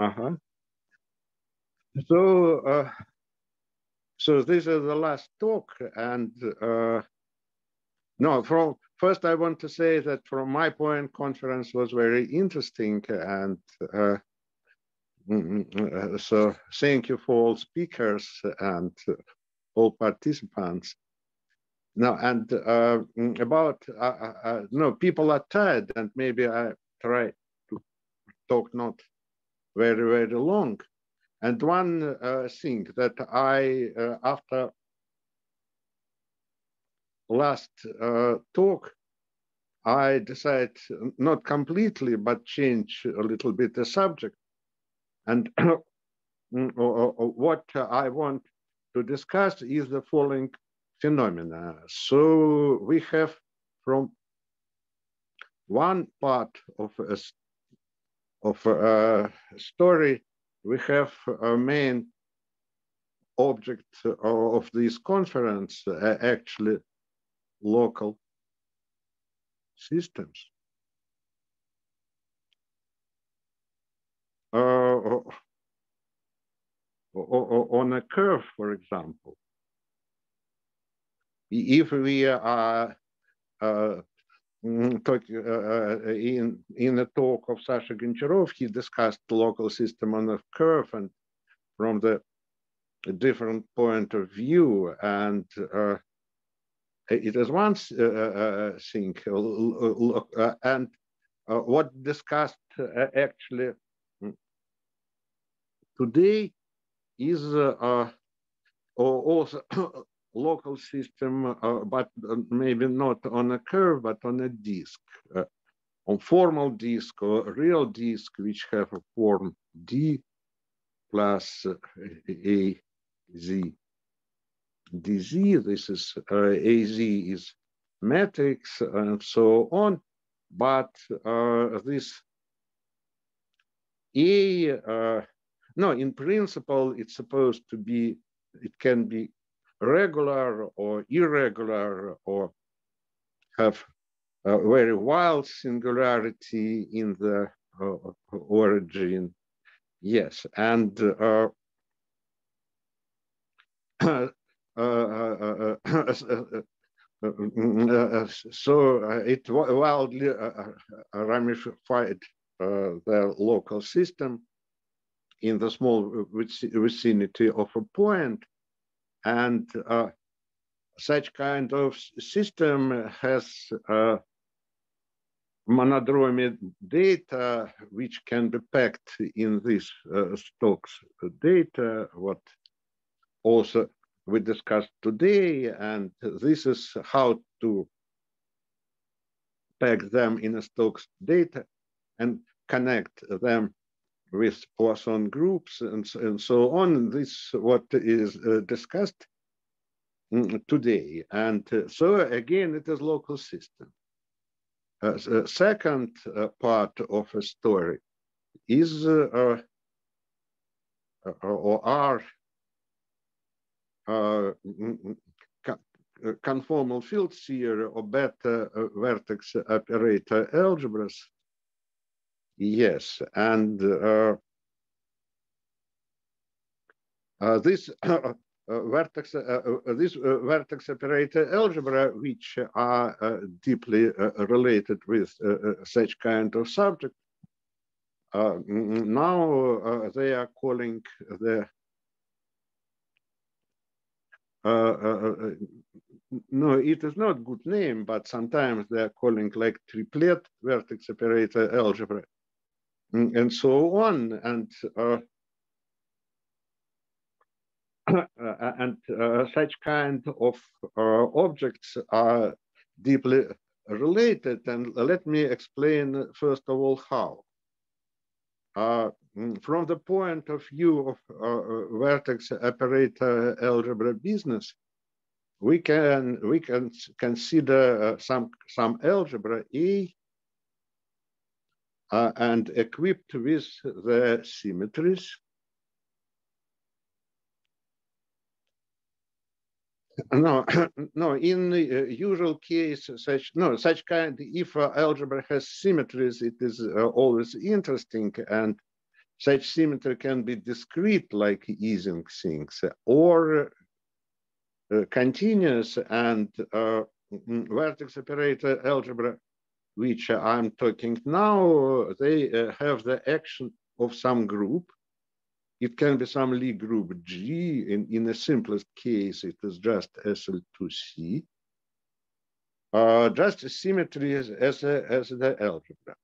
Uh-huh. So, uh, so this is the last talk, and uh, no, from first I want to say that from my point, conference was very interesting, and uh, mm, mm, uh so thank you for all speakers and all participants. Now, and uh, mm, about uh, uh, no, people are tired, and maybe I try to talk not very very long. And one uh, thing that I, uh, after last uh, talk, I decided not completely, but change a little bit the subject. And mm, what I want to discuss is the following phenomena. So we have from one part of a, of a story we have a main object of this conference uh, actually local systems. Uh, on a curve, for example, if we are uh, in, in the talk of Sasha Goncharov, he discussed the local system on a curve and from the different point of view. And uh, it is one uh, uh, thing. Uh, and what discussed actually mm, today is also local system, uh, but uh, maybe not on a curve, but on a disk, uh, on formal disk or real disk, which have a form D plus A Z. DZ, this is AZ is matrix and so on, but this A, no, in principle, it's supposed to be, it can be regular or irregular or have a very wild singularity in the uh, origin. Yes, and uh, so it wildly ramified the local system in the small vicinity of a point and uh, such kind of system has uh, monodromy data which can be packed in this uh, Stokes data, what also we discussed today. And this is how to pack them in a Stokes data and connect them with Poisson groups and, and so on. This what is uh, discussed mm, today. And uh, so again, it is local system. Uh, the second uh, part of a story is uh, uh, or are mm, mm, conformal field theory or beta vertex operator algebras Yes, and uh, uh, this uh, vertex, this vertex operator algebra, which are deeply related with such kind of subject, now they are calling the uh, uh, uh, no, it is not good name, but sometimes they are calling like triplet vertex operator algebra. Mm, and so on. And uh, and uh, such kind of uh, objects are deeply related. And let me explain first of all how. Uh, mm, from the point of view of uh, vertex operator algebra business, we can we can consider uh, some some algebra A uh, and equipped with the symmetries. No, no. In the uh, usual case, such no such kind. If algebra has symmetries, it is uh, always interesting, and such symmetry can be discrete like Ising things or uh, continuous and uh, vertex operator algebra, which I'm talking now, they uh, have the action of some group. It can be some Lie group G. In, in the simplest case, it is just SL2C. Uh, just symmetry as, as, a, as the algebra.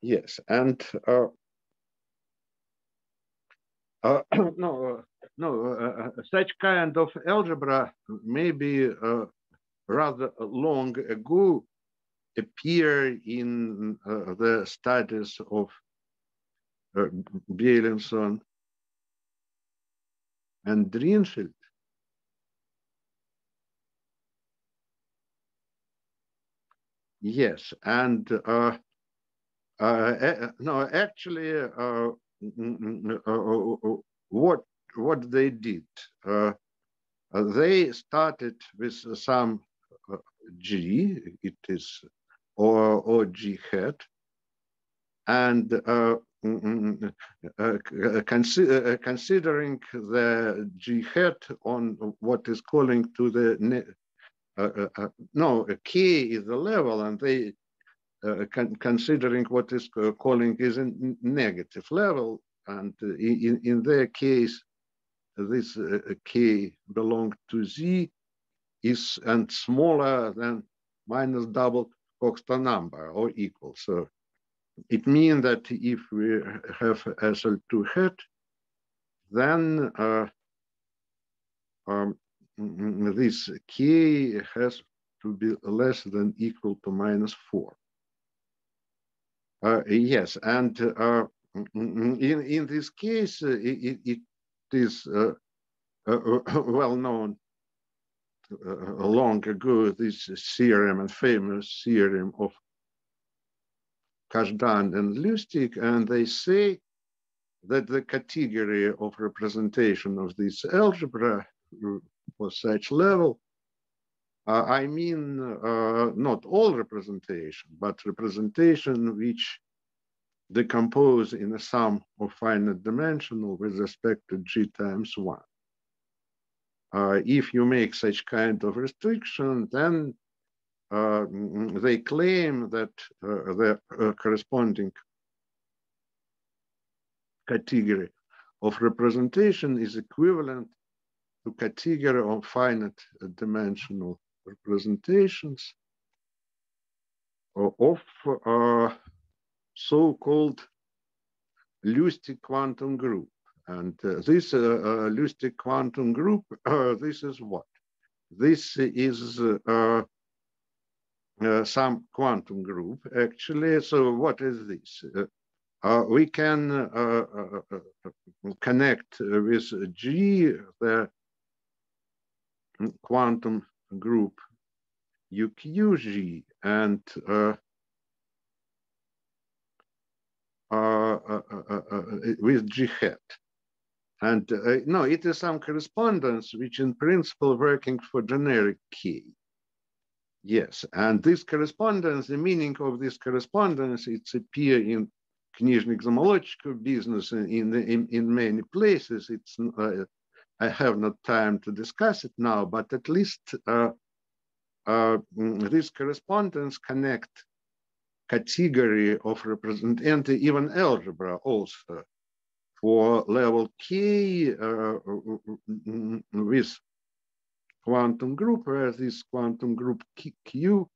Yes, and uh, uh, no, no, uh, uh, such kind of algebra maybe uh, rather long ago appear in uh, the studies of uh, Beilinson and Drinfeld. Yes, and uh, uh, no, actually, uh, mm, mm, what what they did, they started with some G, it is or, or hat, and uh, uh, consi considering the G hat on what is calling to the uh, uh, no, K is the level, and they uh, con considering what is calling is a negative level, and in, in their case, this K belong to Z is and smaller than minus double Coxeter number or equal. So it means that if we have SL2 hat, then uh, um, this k has to be less than equal to minus 4. Uh, yes, and uh, in, in this case, uh, it, it is uh, uh, well known long ago, this theorem and famous theorem of Kazhdan and Lusztig, and they say that the category of representation of this algebra for such level. Uh, I mean, uh, not all representation, but representation which decompose in a sum of finite dimensional with respect to g times one. Uh, if you make such kind of restriction, then uh, they claim that uh, the uh, corresponding category of representation is equivalent to category of finite dimensional representations of uh, so-called Lusztig quantum group. And uh, this uh, uh Lusztig quantum group, uh, this is what? This is uh, some quantum group, actually. So what is this? we can connect with G the quantum group UQG and uh, uh, uh, with G hat. And uh, no, it is some correspondence which in principle working for generic key. Yes, and this correspondence, the meaning of this correspondence, it's appear in Knizhnik-Zamolodchikov business in, in, in, in, many places. It's, uh, I have not time to discuss it now, but at least uh, uh, mm, this correspondence connect category of represent and even algebra also for level K uh, with quantum group, where this quantum group Q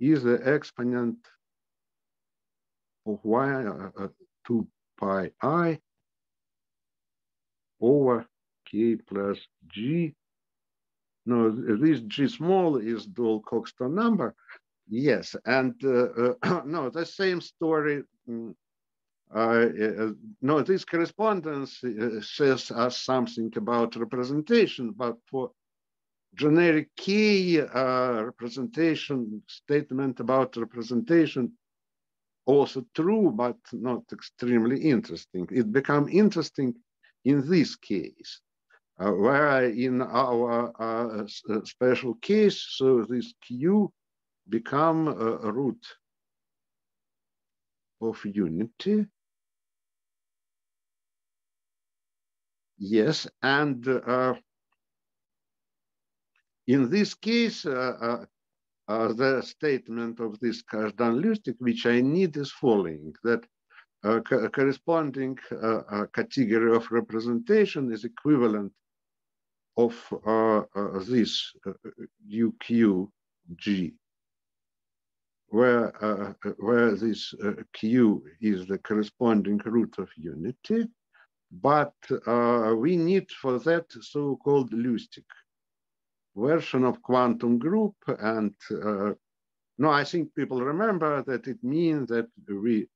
is the exponent of y uh, uh, 2 pi i over k plus g. No, this g small is dual Coxeter number. Yes, and uh, uh, no, the same story. Mm, uh, uh, no, this correspondence uh, says us something about representation, but for generic key uh, representation statement about representation also true, but not extremely interesting. It become interesting in this case. Uh, where in our uh, uh, special case, so this Q become a root of unity Yes, and uh, in this case, uh, uh, the statement of this Kazhdan-Lusztig, which I need is following, that uh, co corresponding uh, uh, category of representation is equivalent of this UQG, where, where this Q is the corresponding root of unity, but we need for that so-called Lusztig version of quantum group. And uh, no, I think people remember that it means that we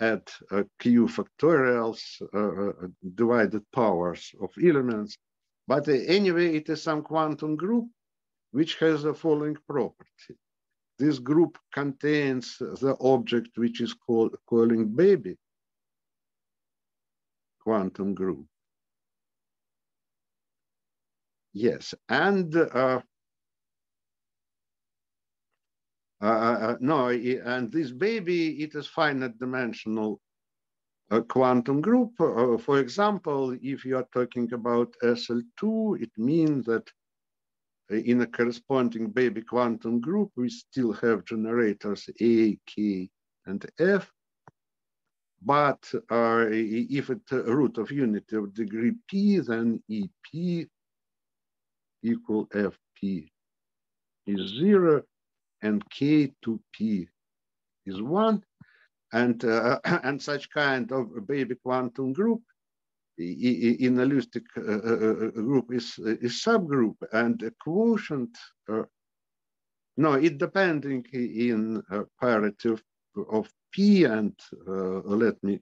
add uh, q factorials, uh, uh, divided powers of elements. But uh, anyway, it is some quantum group which has the following property. This group contains the object which is called calling baby quantum group. Yes, and uh, uh, uh, no, and this baby, it is finite dimensional uh, quantum group. Uh, for example, if you are talking about SL2, it means that in a corresponding baby quantum group, we still have generators A, K, and F. But uh, if it's a root of unity of degree P, then EP equal fp is zero and k to p is one. And uh, and such kind of baby quantum group in a uh, uh, uh, group is is subgroup and a quotient uh, no it depending in parity of, of p and let me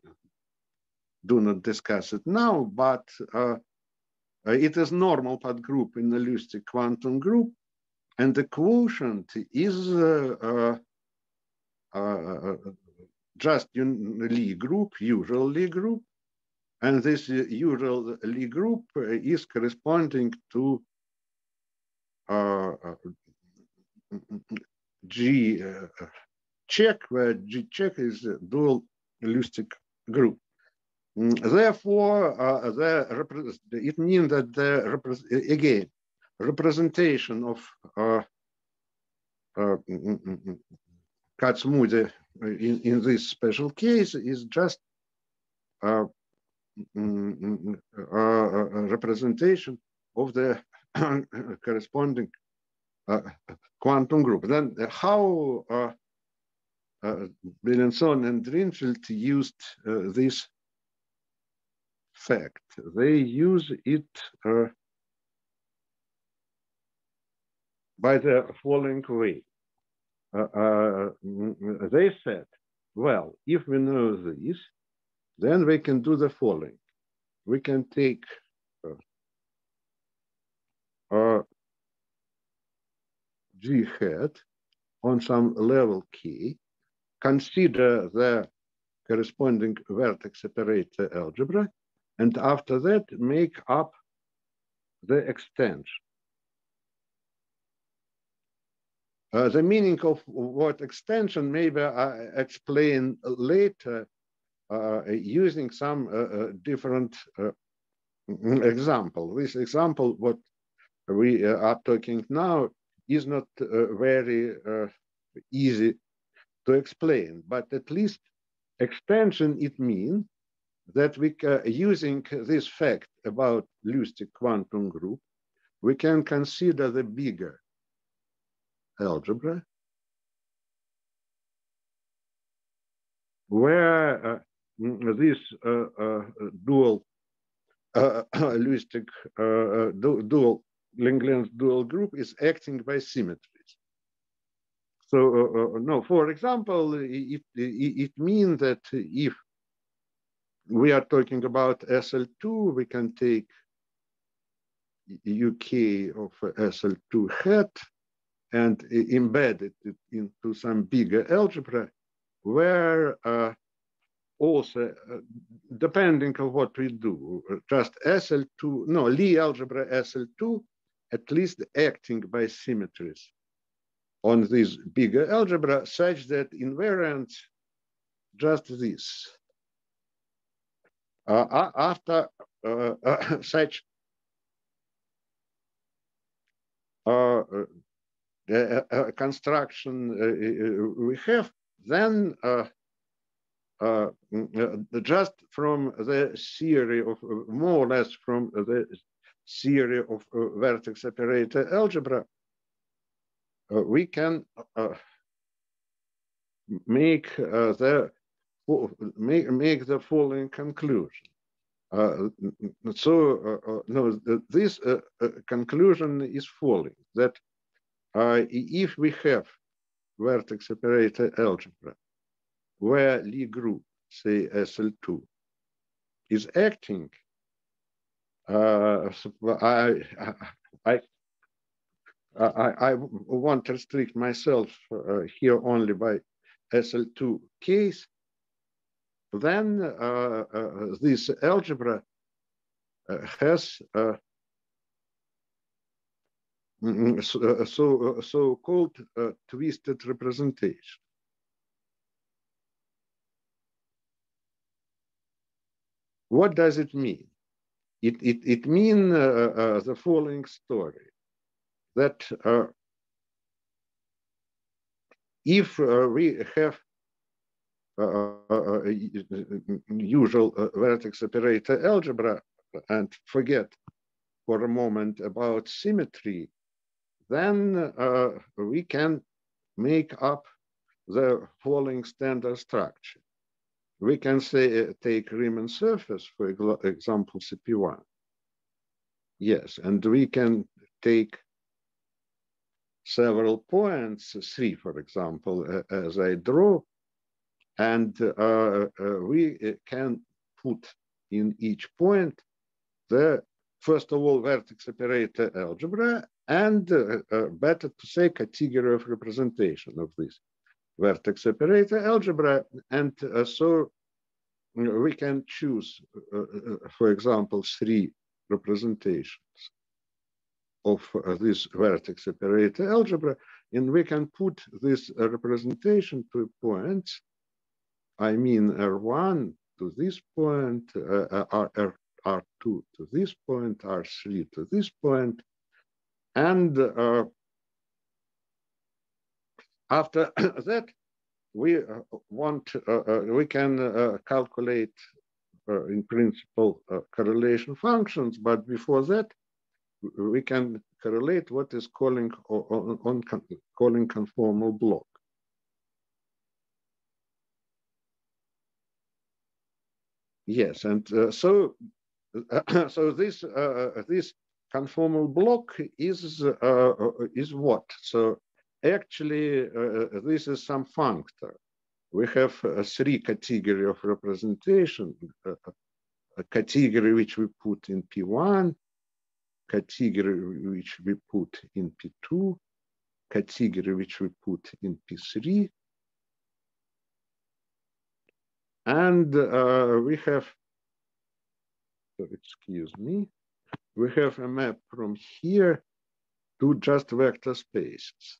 do not discuss it now but uh, it is normal part group in the Lusztig quantum group, and the quotient is uh, uh, just Lie group, usual Lie group, and this usual Lie group is corresponding to G check, where G check is a dual Lusztig group. Mm, therefore, uh, the, it means that the again representation of uh, uh, mm, mm, Kac-Moody in, in this special case is just a representation of the corresponding uh, quantum group. Then how uh, uh, Beilinson and Drinfeld used uh, this fact. They use it uh, by the following way. Uh, uh, they said, well, if we know this, then we can do the following. We can take G hat on some level k, consider the corresponding vertex operator algebra, and after that make up the extension. Uh, the meaning of what extension maybe I explain later uh, using some uh, uh different uh, example. This example, what we uh, are talking now, is not very easy to explain, but at least extension it means that we uh, using this fact about Lusztig quantum group, we can consider the bigger algebra where uh, this uh, uh dual uh, Lustick uh, dual Langlands dual group is acting by symmetries. So no, for example, it, it, it means that if we are talking about SL2, we can take UK of SL2 hat and embed it into some bigger algebra where uh, also, uh, depending on what we do, just SL2, no, Lie algebra SL2, at least acting by symmetries on this bigger algebra such that invariant just this. Uh, after such construction we have, then uh, uh, mm, uh, just from the theory of uh, more or less from the theory of uh, vertex operator algebra, uh, we can make the make, make the following conclusion. Uh, so uh, no, this uh, conclusion is following that if we have vertex operator algebra where Lie group, say SL2, is acting, uh, I, I, I, I want to restrict myself uh, here only by SL2 case, then uh, uh, this algebra uh, has uh, so, so, so called twisted representation. What does it mean? It, it, it means uh, uh, the following story, that uh, if uh, we have uh, uh, usual vertex operator algebra and forget for a moment about symmetry, then we can make up the following standard structure we can say uh, take Riemann surface, for example, CP1. Yes, and we can take several points, three, for example, uh, as I draw, and uh, uh, we uh, can put in each point the, first of all, vertex operator algebra, and uh, better to say category of representation of this vertex operator algebra. And uh, so we can choose, uh, uh, for example, three representations of uh, this vertex operator algebra, and we can put this representation to points, I mean R1 to this point, uh, R, R2 to this point, R3 to this point, and uh, after that, we uh, want, uh, uh, we can calculate in principle correlation functions, but before that, we can correlate what is calling on, on calling conformal block. Yes, and uh, so uh, so this uh, this conformal block is is what? So actually, uh, uh, this is some functor. We have uh, three category of representation, a category which we put in P1, category which we put in P2, category which we put in P3. And uh, we have, excuse me, we have a map from here to just vector spaces.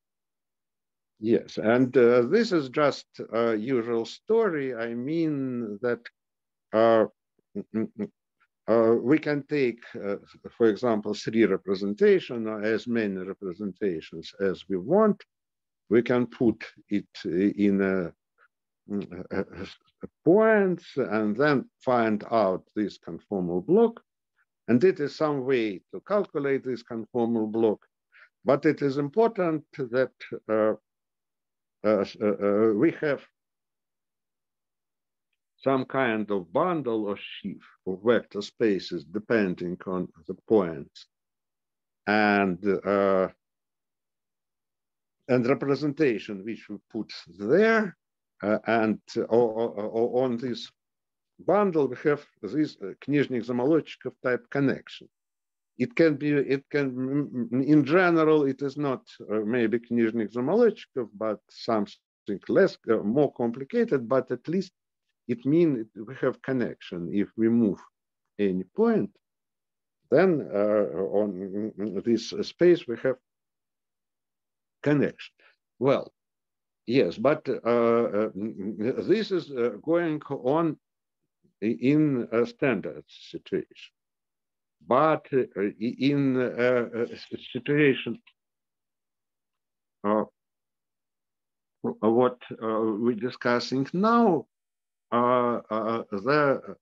Yes, and uh, this is just a usual story. I mean that uh, uh, we can take, uh, for example, three representations or as many representations as we want. We can put it in a, a, a points and then find out this conformal block. And it is some way to calculate this conformal block. But it is important that uh, uh, uh, uh, we have some kind of bundle or sheaf of vector spaces depending on the points and uh, and representation which we put there uh, and on this bundle we have this Knizhnik-Zamolodchikov type connection. It can be, it can, in general, it is not uh, maybe Knizhnik Zamolodchikov, but something less, uh, more complicated, but at least it means we have connection. If we move any point, then uh, on this space we have connection. Well, yes, but uh, uh, this is uh, going on in a standard situation. but in a situation what we're discussing now, the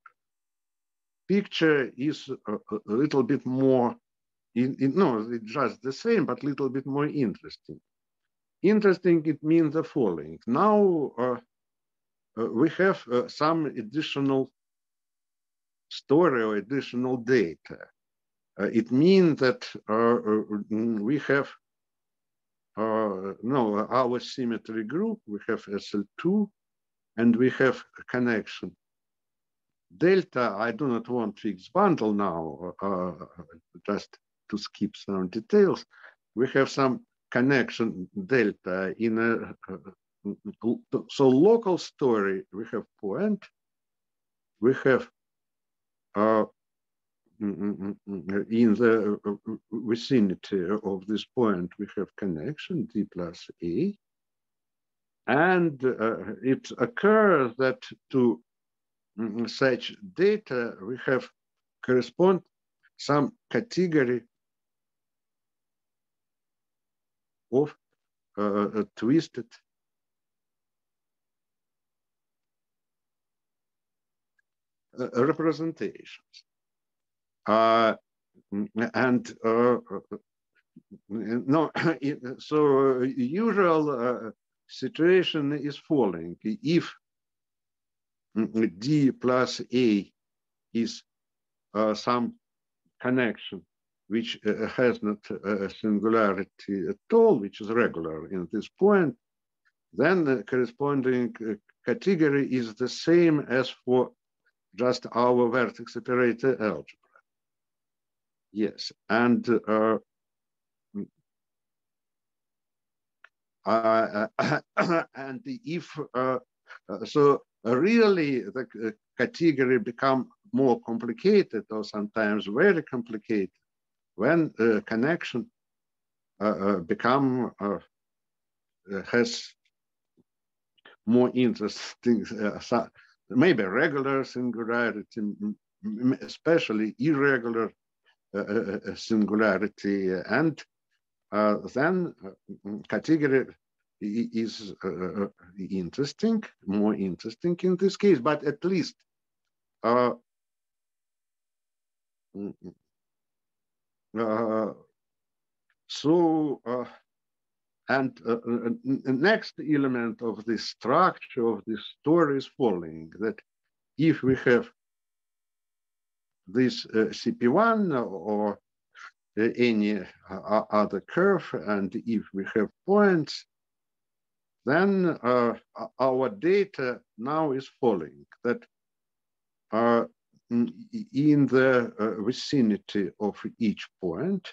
picture is a, little bit more in, in, no it's just the same but a little bit more interesting. Interesting it means the following. Now uh, uh, we have uh, some additional story or additional data. Uh, it means that uh, uh, we have no our symmetry group we have sl2 and we have a connection delta, I do not want fixed bundle now, uh, just to skip some details. We have some connection delta in a, uh, so local story, we have point, we have uh, in the vicinity of this point, we have connection D plus A. And uh, it occurs that to Mm, such data, we have correspond some category of uh, twisted uh, representations. Uh, and uh, no, so usual uh, situation is following. If D plus A is uh, some connection which uh, has not a singularity at all, which is regular in this point, then the corresponding uh, category is the same as for just our vertex operator algebra. Yes, and uh, uh, and if uh, so really the uh, category become more complicated or sometimes very complicated when connection uh, uh become uh, uh, has more interesting maybe regular singularity especially irregular singularity and then category is uh, uh, interesting, more interesting in this case, but at least uh, mm, mm, uh so uh, and uh, next element of the structure of this story is following that if we have this CP1 or any other curve and if we have points then uh, our data now is following that uh, in the uh, vicinity of each point,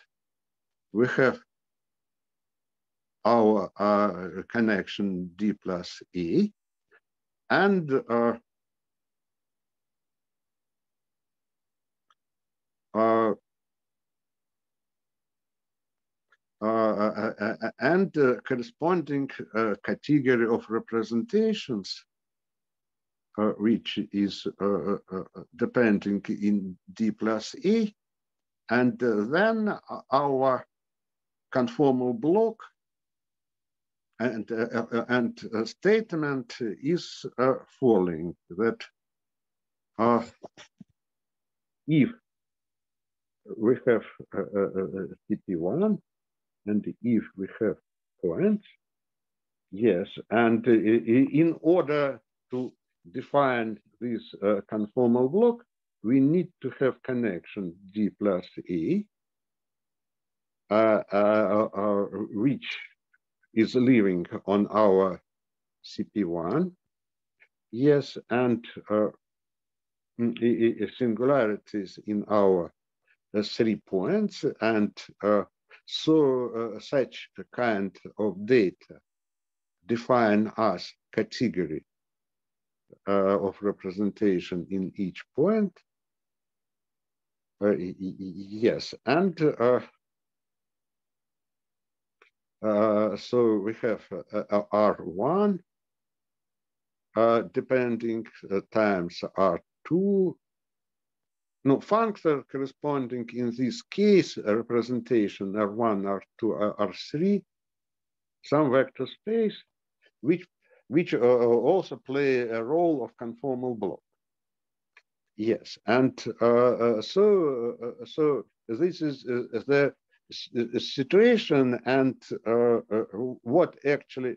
we have our uh, connection D plus E, and uh, uh, Uh, uh, uh, Uh, uh, uh, and corresponding category of representations uh, which is uh, uh, depending in D plus E. And then our conformal block and, and statement is following that if we have CP1 and if we have points, yes, and uh, in order to define this uh, conformal block, we need to have connection D plus E, uh, uh, uh, which is living on our CP1. Yes, and uh, singularities in our three points and so uh, such a kind of data define as category uh, of representation in each point. Uh, yes, and uh, uh, so we have uh, R1 depending times R2 no functor corresponding in this case representation R1, R2, R3, some vector space, which which uh, also play a role of conformal block. Yes, and uh, uh, so uh, so this is the situation and what actually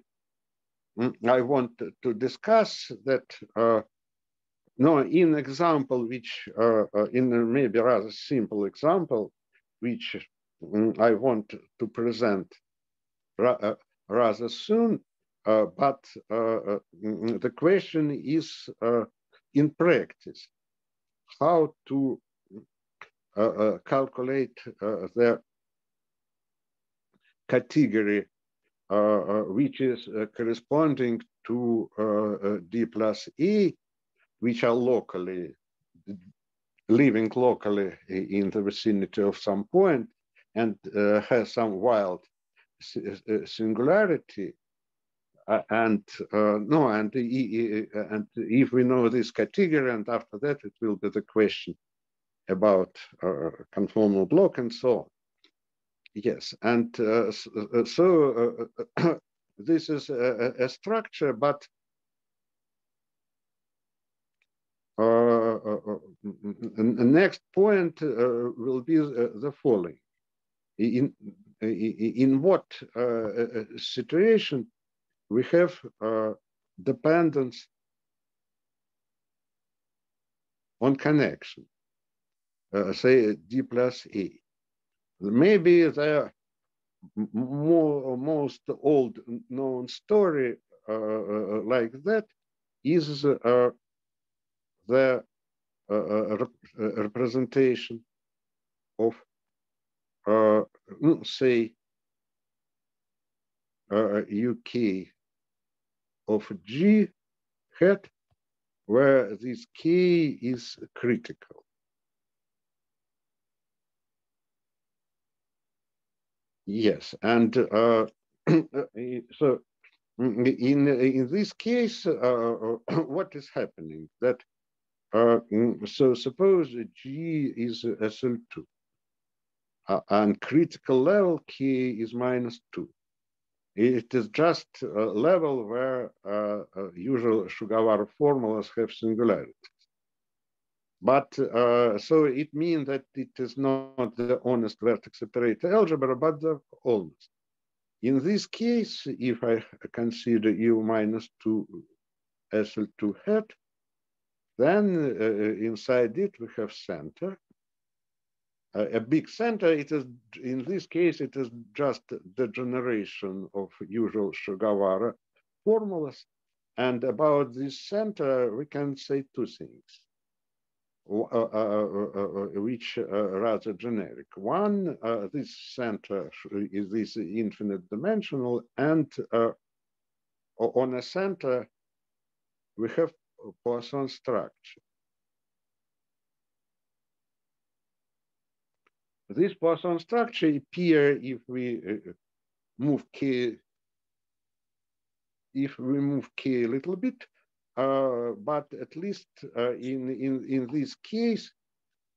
mm, I want to discuss that no, in example, which uh, uh, in maybe rather simple example, which mm, I want to present ra uh, rather soon, uh, but uh, mm, the question is in practice, how to calculate the category which is corresponding to D plus E which are locally living locally in the vicinity of some point and uh, has some wild uh, singularity. Uh, and uh, no and and if we know this category and after that it will be the question about uh, conformal block and so on. Yes and uh, so this is a, a structure but the Uh, uh, uh, next point uh, will be uh, the following. In, in what uh, situation we have dependence on connection, say D plus E. Maybe the more, most old known story like that is uh, the uh, uh, uh, representation of, say, UK of G hat, where this K is critical. Yes, and uh, so in in this case, uh, what is happening? That uh, mm, so suppose G is SL2 uh, and critical level K is minus two. It is just a level where uh, uh usual Sugawara formulas have singularities. But uh, so it means that it is not the honest vertex operator algebra, but the almost. In this case, if I consider U minus 2 SL2 hat, then uh, uh, inside it, we have center. Uh, a big center, it is, in this case, it is just the generation of usual Sugawara formulas. And about this center, we can say two things, uh, uh, which are rather generic. One, this center is this infinite dimensional, and on a center, we have Poisson structure. This Poisson structure appear if we uh, move K, if we move K a little bit, uh, but at least uh, in, in, in this case,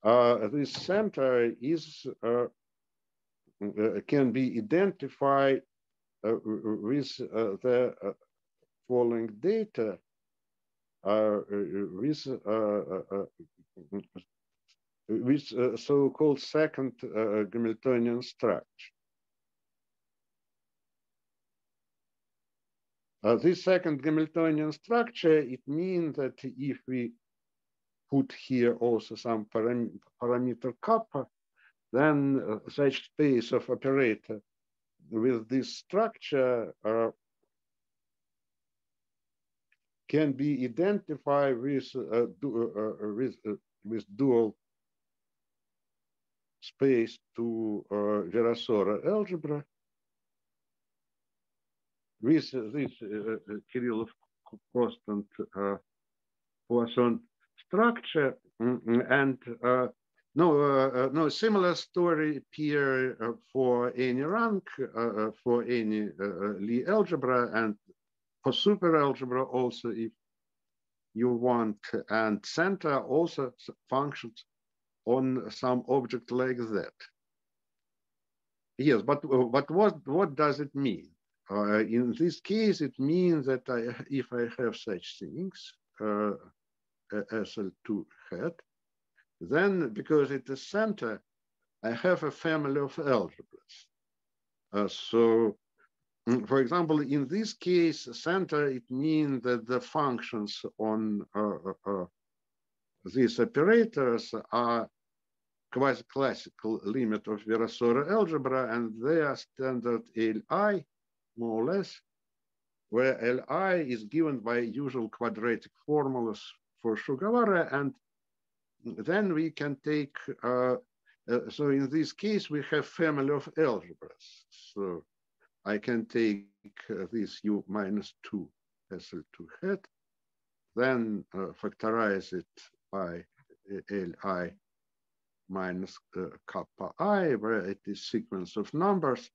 uh, this center is uh, uh, can be identified with the following data with with so-called second Hamiltonian structure. Uh, this second Hamiltonian structure, it means that if we put here also some param parameter kappa, then uh, such space of operator with this structure uh, can be identified with, uh, du uh, uh, with, uh, with dual space to uh, Virasoro algebra with this uh, Kirillov Kostant Poisson structure. Mm, and no, uh, no, similar story appear uh, for any rank, uh, for any Lie algebra and for superalgebra also if you want and center also functions on some object like that. Yes, but but what what does it mean? Uh, in this case, it means that I, if I have such things, uh, SL2 hat, then because it is center, I have a family of algebras. Uh, so, for example, in this case, center, it means that the functions on uh, uh, uh these operators are quasi-classical limit of Virasoro algebra, and they are standard Li, more or less, where Li is given by usual quadratic formulas for Sugawara, and then we can take, uh, uh, so in this case, we have family of algebras. So I can take uh, this U minus two SL2 hat, then uh, factorize it by Li minus uh, kappa i, where it is sequence of numbers.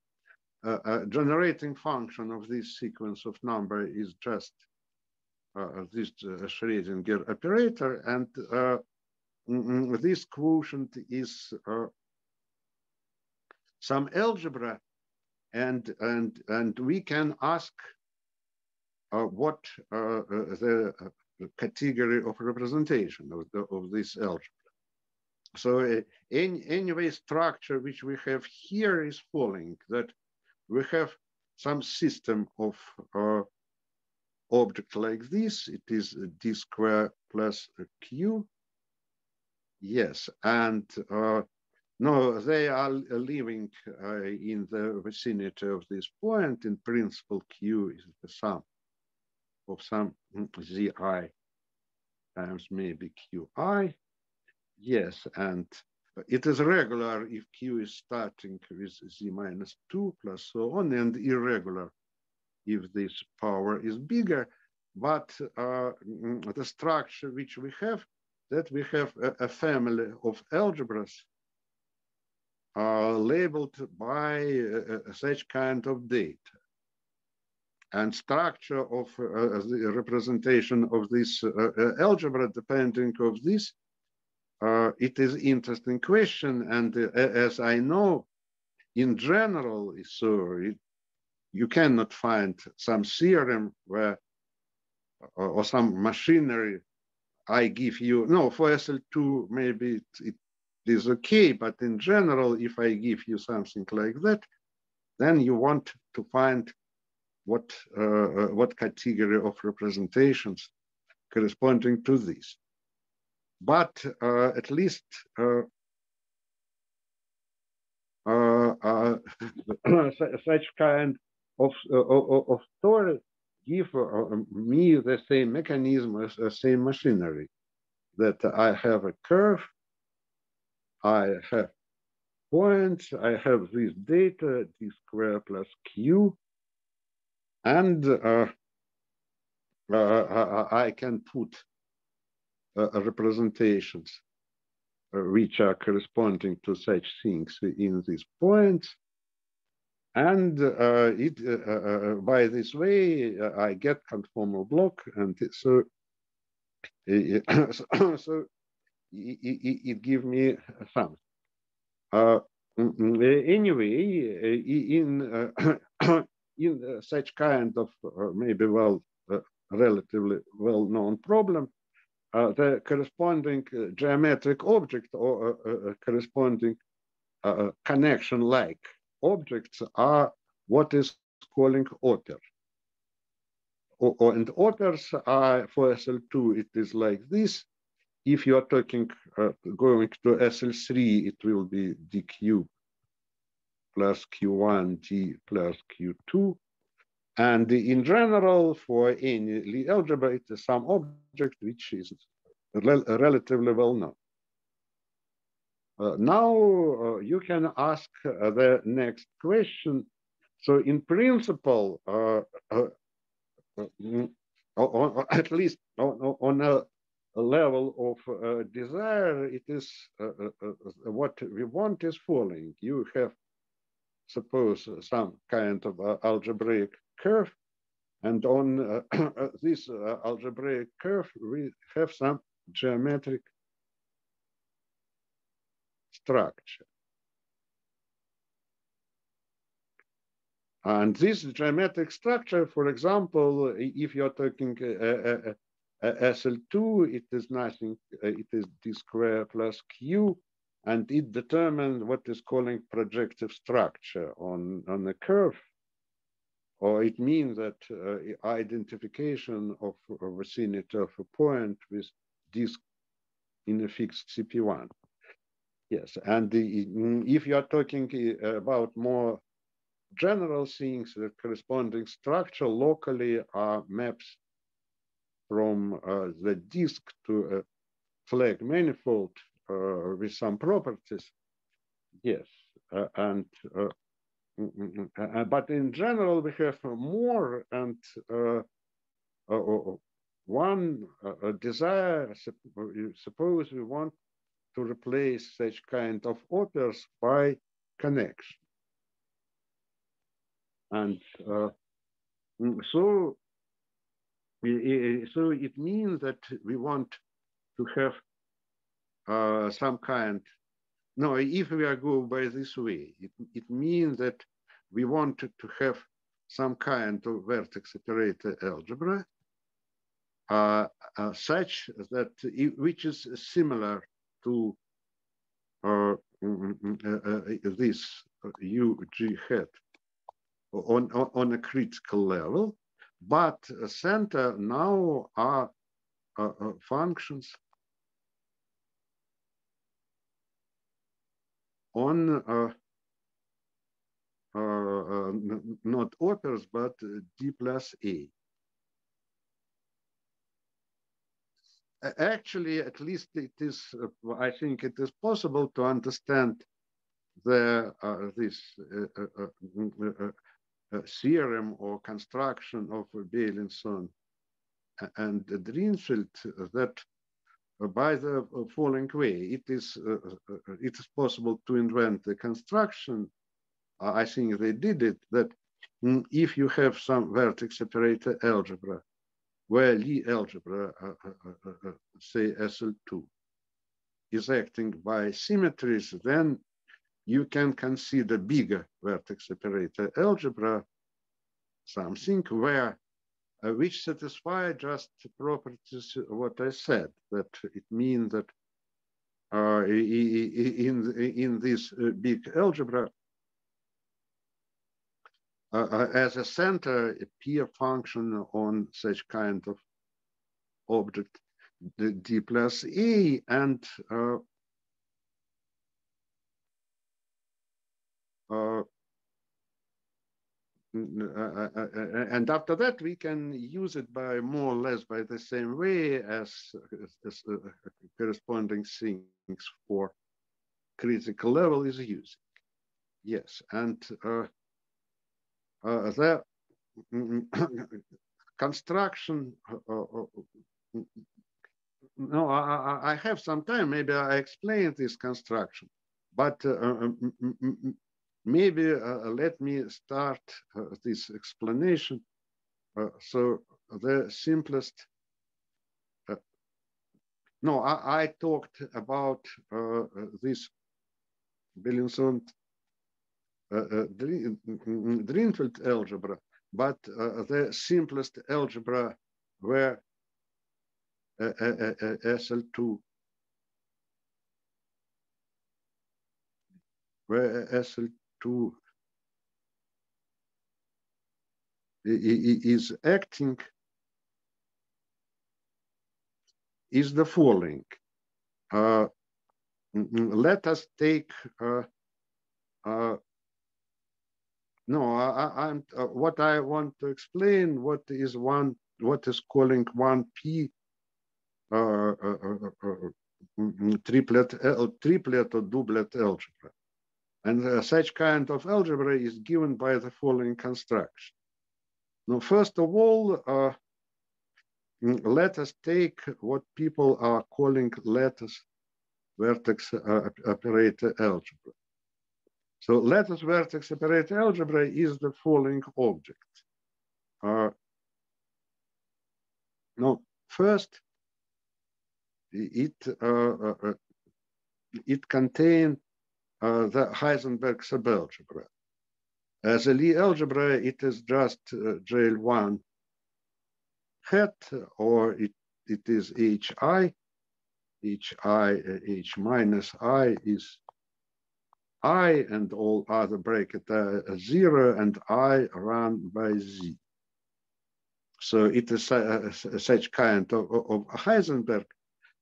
Uh, a generating function of this sequence of number is just uh, this uh, Schrodinger operator, and uh, mm, mm, this quotient is uh, some algebra, and and and we can ask what the category of representation of, the, of this algebra. So uh, any, anyway, structure which we have here is following that we have some system of uh, object like this. It is d square plus q. Yes, and uh, no, they are living uh, in the vicinity of this point. In principle, q is the sum of some zi times maybe qi. Yes, and it is regular if q is starting with z minus 2 plus so on, and irregular if this power is bigger. But uh, the structure which we have, that we have a, a family of algebras uh, labeled by uh, such kind of data. And structure of uh, the representation of this uh, uh, algebra depending of this uh, it is interesting question. And uh, as I know, in general, so it, you cannot find some theorem where, or, or, some machinery, I give you, no, for SL2, maybe it, it is okay, but in general, if I give you something like that, then you want to find what, uh, uh what category of representations corresponding to this. But uh, at least uh, uh, such kind of, of, of story give me the same mechanism as the same machinery that I have a curve, I have points, I have this data, d square plus q, and uh, uh, I can put uh, representations uh, which are corresponding to such things in these points. And uh, it, by this way, I get conformal block. And so, so it, it, it gives me some. Uh, anyway, in uh, in such kind of maybe well relatively well-known problem, the corresponding geometric object or corresponding connection-like objects are what is calling otter. O and otters are for SL2, it is like this. If you are talking, uh, going to SL3, it will be dq plus q1 d plus q2. And in general, for any algebra, it is some object which is relatively well known. Uh, now uh, you can ask uh, the next question. So in principle, uh, uh, uh, at least on, on a, level of desire, it is what we want is following. You have, suppose, some kind of algebraic curve. And on uh, uh, this uh, algebraic curve, we have some geometric structure. And this geometric structure, for example, if you're talking uh, uh, uh, SL2, it is nothing, it is d square plus q, and it determines what is calling projective structure on, on the curve or it means that uh, identification of a vicinity of a point with disk in a fixed CP1. Yes, and the, if you are talking uh, about more general things, the corresponding structure locally are maps from uh, the disk to a flag manifold uh, with some properties. Yes, uh, and Mm, mm, mm. But in general, we have more and one desire, suppose we want to replace such kind of opers by connection. And uh, so, so it means that we want to have uh, some kind no, if we are go by this way, it, it means that we want to have some kind of vertex operator algebra uh, uh, such that it, which is similar to uh, mm, mm, mm, uh, uh this UG hat on, on, a critical level, but center now are uh, functions on uh, uh, uh, not opers, but D plus A. Actually, at least it is, I think it is possible to understand the this theorem or construction of Beilinson and Drinfeld that by the following way. It is, uh, uh, it is possible to invent the construction. I think they did it, that mm, if you have some vertex operator algebra, where Lie algebra, uh, say SL2, is acting by symmetries, then you can consider bigger vertex operator algebra, something where uh, which satisfy just properties what I said, that it means that uh, in, in this uh, big algebra, uh, uh, as a center, a P function on such kind of object, the D plus E, and uh, uh, uh, uh, Uh, uh, uh, and after that, we can use it by more or less by the same way as, as corresponding things for critical level is using. Yes, and uh, uh, the construction, uh, no, I, I, have some time, maybe I explain this construction, but maybe uh, uh, let me start uh, this explanation. Uh, so the simplest, uh, no, I, I, talked about uh, this Beilinson Drinfeld mm, mm, algebra, but the simplest algebra where SL2 where SL2 to is acting is the following. Uh, let us take uh, uh, no I, am uh, what i want to explain what is one what is calling 1p uh, uh, triplet triplet or doublet algebra and such kind of algebra is given by the following construction. Now, first of all, uh, let us take what people are calling lattice vertex uh, operator algebra. So lattice vertex operator algebra is the following object. Uh, now, first, it uh, uh, uh it contains the Heisenberg subalgebra. As a Lie algebra, it is just GL1 hat, or it, it is HI. HI, H minus I is I and all other bracket uh, zero and I run by Z. So it is uh, such kind of, of Heisenberg,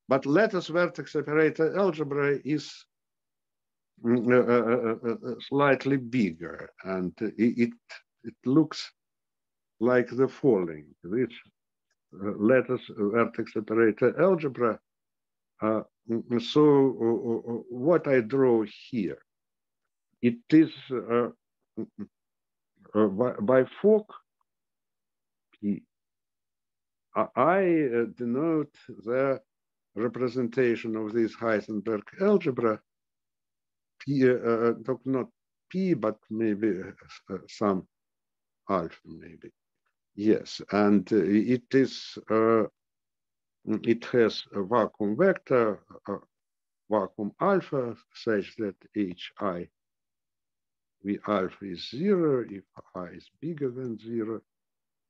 but lattice vertex operator algebra is uh, uh, Mm, uh, uh, uh, slightly bigger and it, it looks like the following. This lattice vertex operator algebra. Uh, mm, so what I draw here, it is uh, mm, by, by Fock I uh, denote the representation of this Heisenberg algebra, P, uh, uh not P, but maybe uh, some alpha, maybe. Yes, and uh, it is, uh, it has a vacuum vector, vacuum alpha, such that Hi V alpha is zero if I is bigger than zero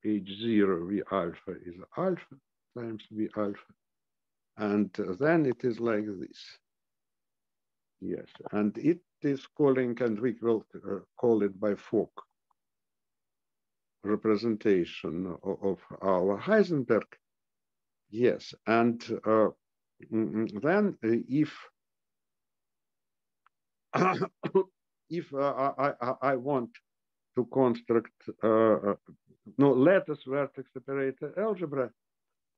H0 V alpha is alpha times V alpha. And then it is like this. Yes, and it is calling, and we will uh, call it by Fock representation of, our Heisenberg. Yes, and uh, then if if uh, I, I, I want to construct uh, no lattice vertex operator algebra,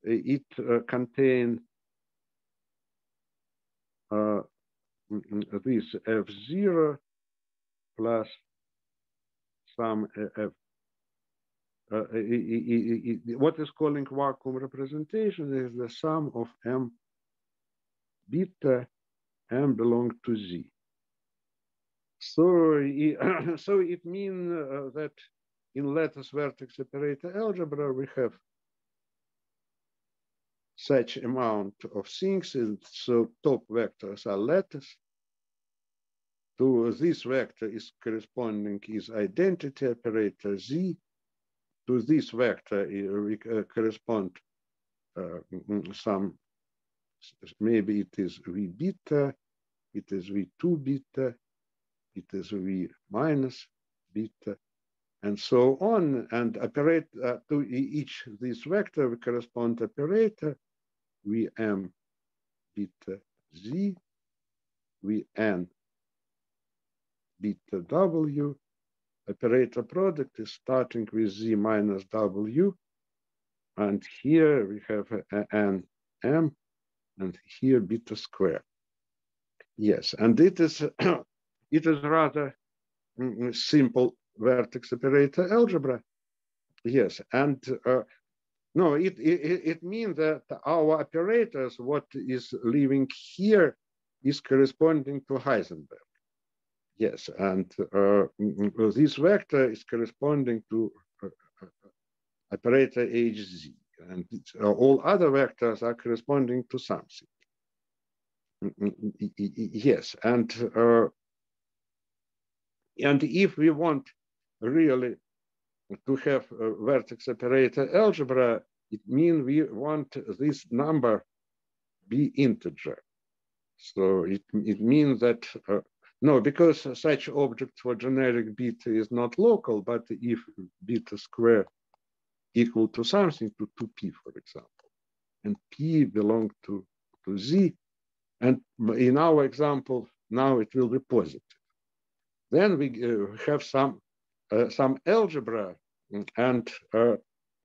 it uh, contains uh, this f0 plus some f. Uh, what is calling vacuum representation is the sum of m beta m belong to z. So, so it means uh, that in lattice vertex operator algebra, we have such amount of things. And so top vectors are lattice. To this vector is corresponding is identity operator Z. To this vector we uh, correspond uh, some, maybe it is V beta, it is V2 beta, it is V minus beta, and so on, and operate uh, to each this vector we correspond operator Vm beta z, Vn beta w. Operator product is starting with z minus w, and here we have an m, and here beta square. Yes, and it is it is rather mm, mm, simple vertex operator algebra. Yes, and uh, no, it, it, it means that our operators, what is living here is corresponding to Heisenberg. Yes, and uh, this vector is corresponding to uh, uh operator Hz, and uh, all other vectors are corresponding to something. Yes, and uh, and if we want really to have a vertex operator algebra, it means we want this number be integer. So it, it means that, uh, no, because such object for generic beta is not local, but if beta square equal to something, to 2p, for example, and p belong to, to z, and in our example, now it will be positive. Then we uh, have some uh, Uh, some algebra. And uh,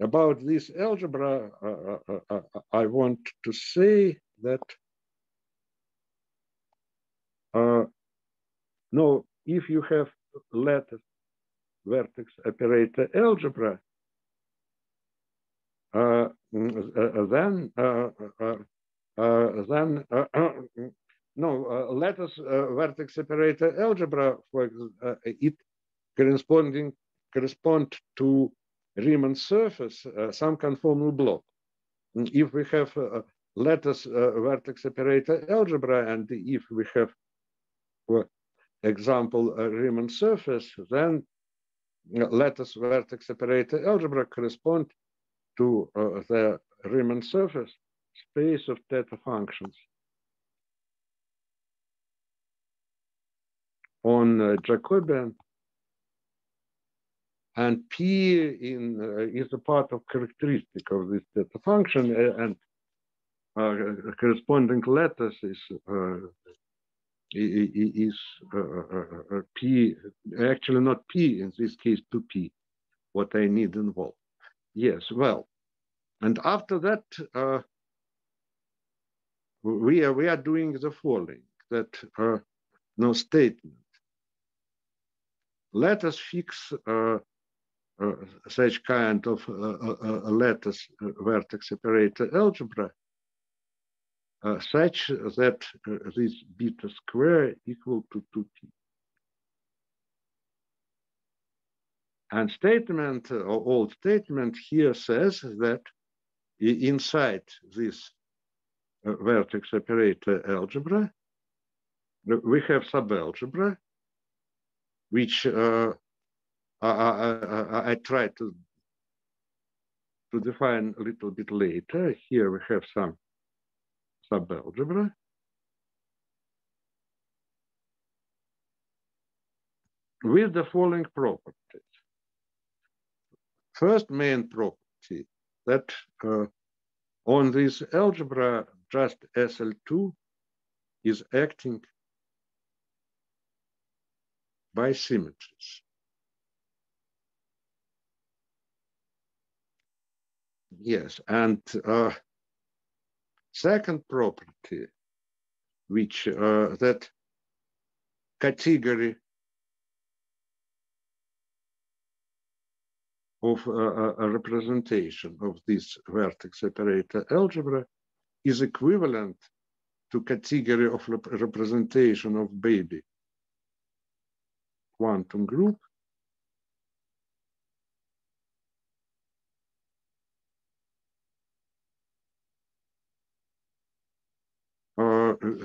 about this algebra, uh, uh, uh I want to say that no, if you have lattice vertex operator algebra, uh, then uh, uh, then no lattice vertex operator algebra for it corresponding correspond to Riemann surface, uh, some conformal block. If we have a lattice uh, vertex operator algebra, and if we have for example a Riemann surface, then lattice vertex operator algebra correspond to uh, the Riemann surface space of theta functions on uh, Jacobian and P in uh, is a part of characteristic of this theta function uh, and uh, corresponding lattice is uh, is uh, P actually not P in this case 2P what I need involved yes well and after that we are we are doing the following that no statement. Let us fix uh, uh, Uh, such kind of uh, uh, uh lattice vertex operator algebra such that this beta square equal to 2p. And statement, or old statement here says that inside this vertex operator algebra, we have subalgebra which uh, I, I, I, try to to define a little bit later. Here we have some subalgebra. with the following properties. First main property that uh, on this algebra just SL2 is acting by symmetries. Yes, and uh, second property, which uh, that category of uh, a representation of this vertex operator algebra is equivalent to category of representation of baby quantum group.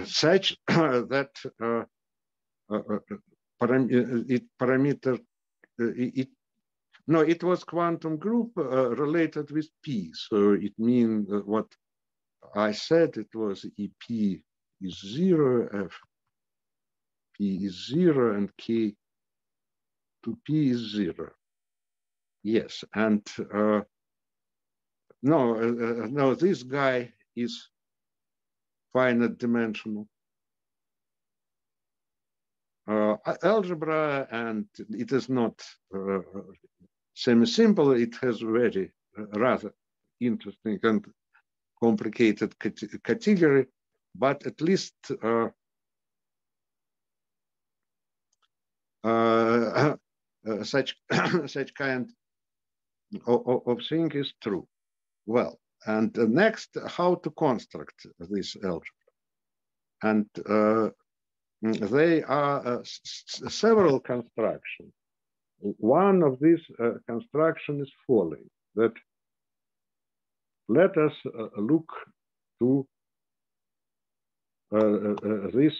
Such that uh, uh, uh param it parameter it no it was quantum group related with p so it means what I said it was EP is zero, F P is zero, and K to p is zero. Yes, and uh, no, uh, uh, no, this guy is finite dimensional. Uh, algebra, and it is not uh, semi-simple, it has very uh, rather interesting and complicated category, but at least uh, uh, uh, such such kind of, of, thing is true. Well, and next, how to construct this algebra, and uh, they are uh, several constructions. One of these uh, construction is following that let us uh, look to uh, uh, uh, this,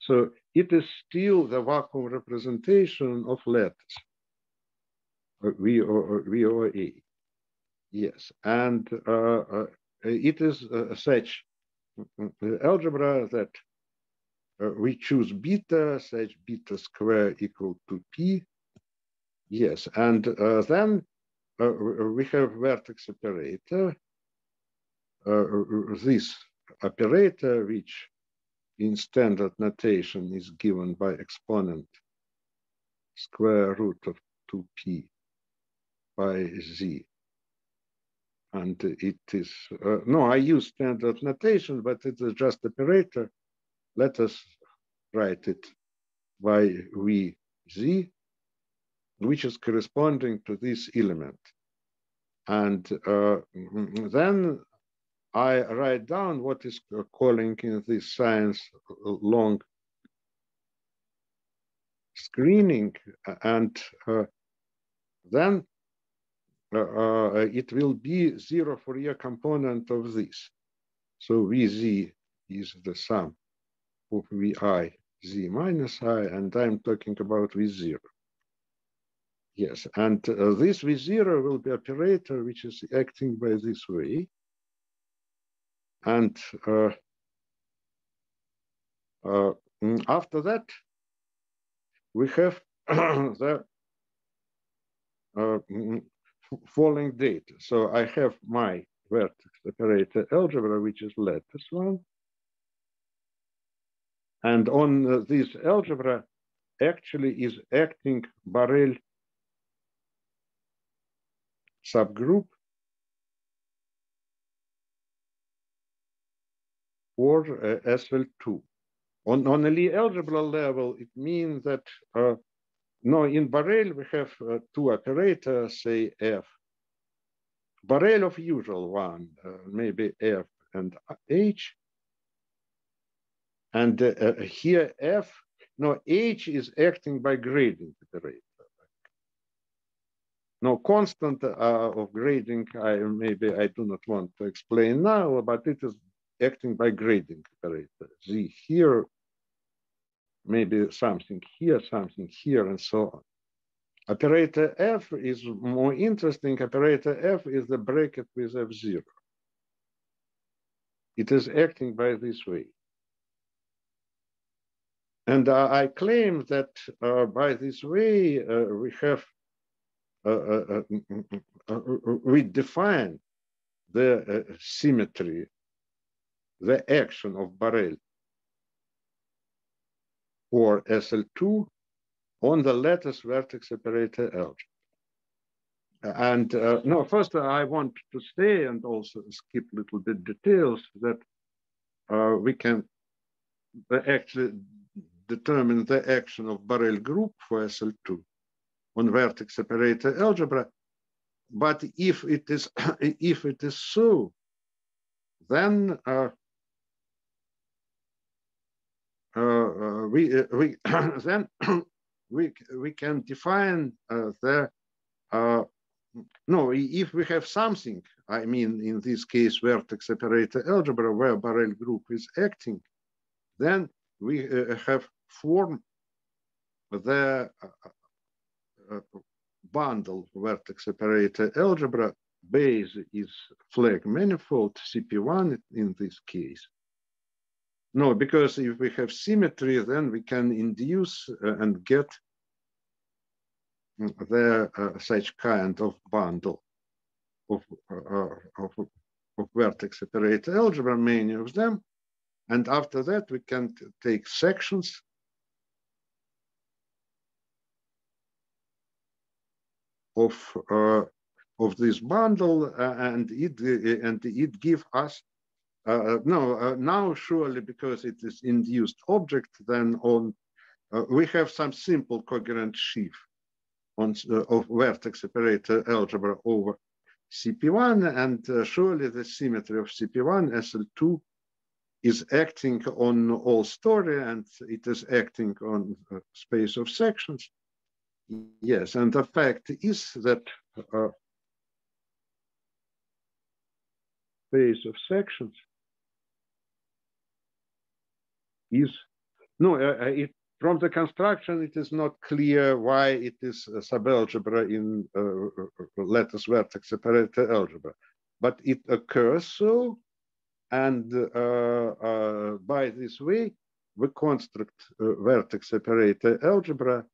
so it is still the vacuum representation of lattice, V or, v or A. Yes, and it is such algebra that we choose beta, such beta square equal to P. Yes, and uh, then uh, we have vertex operator, uh, this operator which in standard notation is given by exponent square root of 2p by z. And it is, uh, no, I use standard notation, but it is just operator. Let us write it by vz, which is corresponding to this element. And uh, then I write down what is calling in this science long screening and uh, then it will be zero Fourier component of this. So Vz is the sum of Vi z minus i, and I'm talking about v0. Yes, and uh, this v0 will be operator which is acting by this way. And uh, uh, mm, after that, we have the uh, mm, following data. So I have my vertex operator algebra, which is lattice one. And on uh, this algebra actually is acting Borel subgroup or uh, SL2. On, on a Lie algebra level, it means that uh, no, in Borel we have uh, two operators, say F. Borel of usual one, uh, maybe F and H. And uh, uh, here F, no, H is acting by grading operator. No constant uh, of grading, I maybe I do not want to explain now, but it is acting by grading operator. Z here, maybe something here, something here, and so on. Operator F is more interesting. Operator F is the bracket with F0. It is acting by this way. And uh, I claim that uh, by this way, uh, we have, uh, uh, uh, we define the symmetry, the action of Borel or SL2 on the lattice vertex operator algebra. And uh, no, first I want to say and also skip little bit details that uh, we can actually determine the action of Borel group for SL2 on vertex operator algebra. But if it is if it is so, then uh, uh, uh we uh, we then we we can define uh, the no if we have something I mean in this case vertex operator algebra where Borel group is acting, then we have form the uh, bundle vertex operator algebra base is flag manifold CP1 in this case. No, because if we have symmetry, then we can induce uh, and get the uh, such kind of bundle of, uh, of, of vertex operator algebra, many of them. And after that, we can take sections of uh, of this bundle, uh, and it uh, and it give us Uh, uh, no uh, now surely because it is induced object then on we have some simple coherent sheaf on of vertex operator algebra over CP1 and uh, surely the symmetry of CP1 SL2 is acting on all story and it is acting on space of sections. Yes, and the fact is that uh, space of sections is no. Uh, uh, it from the construction, it is not clear why it is a subalgebra in uh, uh lattice vertex operator algebra, but it occurs so, and uh, by this way, we construct vertex operator algebra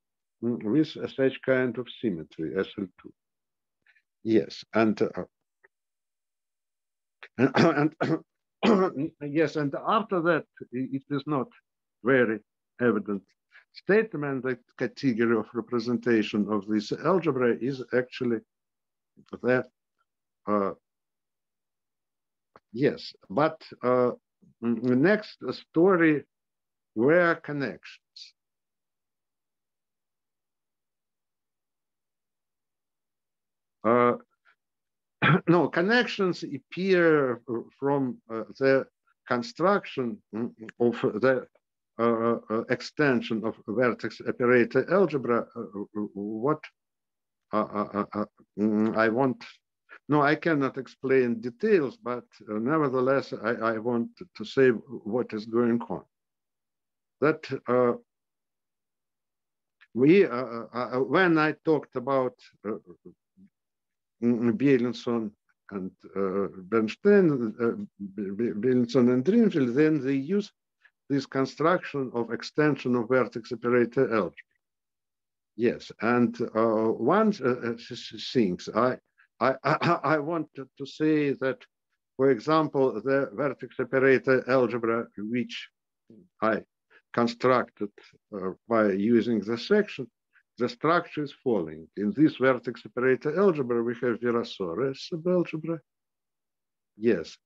with such kind of symmetry, SL2. Yes, and uh, and, and yes, and after that, it is not very evident statement that category of representation of this algebra is actually that uh, yes, but uh, next story were connections. Uh, no, connections appear from uh, the construction of the uh, uh extension of vertex operator algebra. Uh, what mm, I want, no, I cannot explain details, but nevertheless, I, I want to say what is going on. that uh, we, uh, uh, when I talked about Beilinson and Bernstein, Beilinson and Drinfeld, then they use this construction of extension of vertex operator algebra. Yes, and uh, one uh, things I, I, I, I wanted to say that, for example, the vertex operator algebra, which I constructed uh, by using the section, the structure is falling. In this vertex operator algebra, we have Virasoro subalgebra. Yes,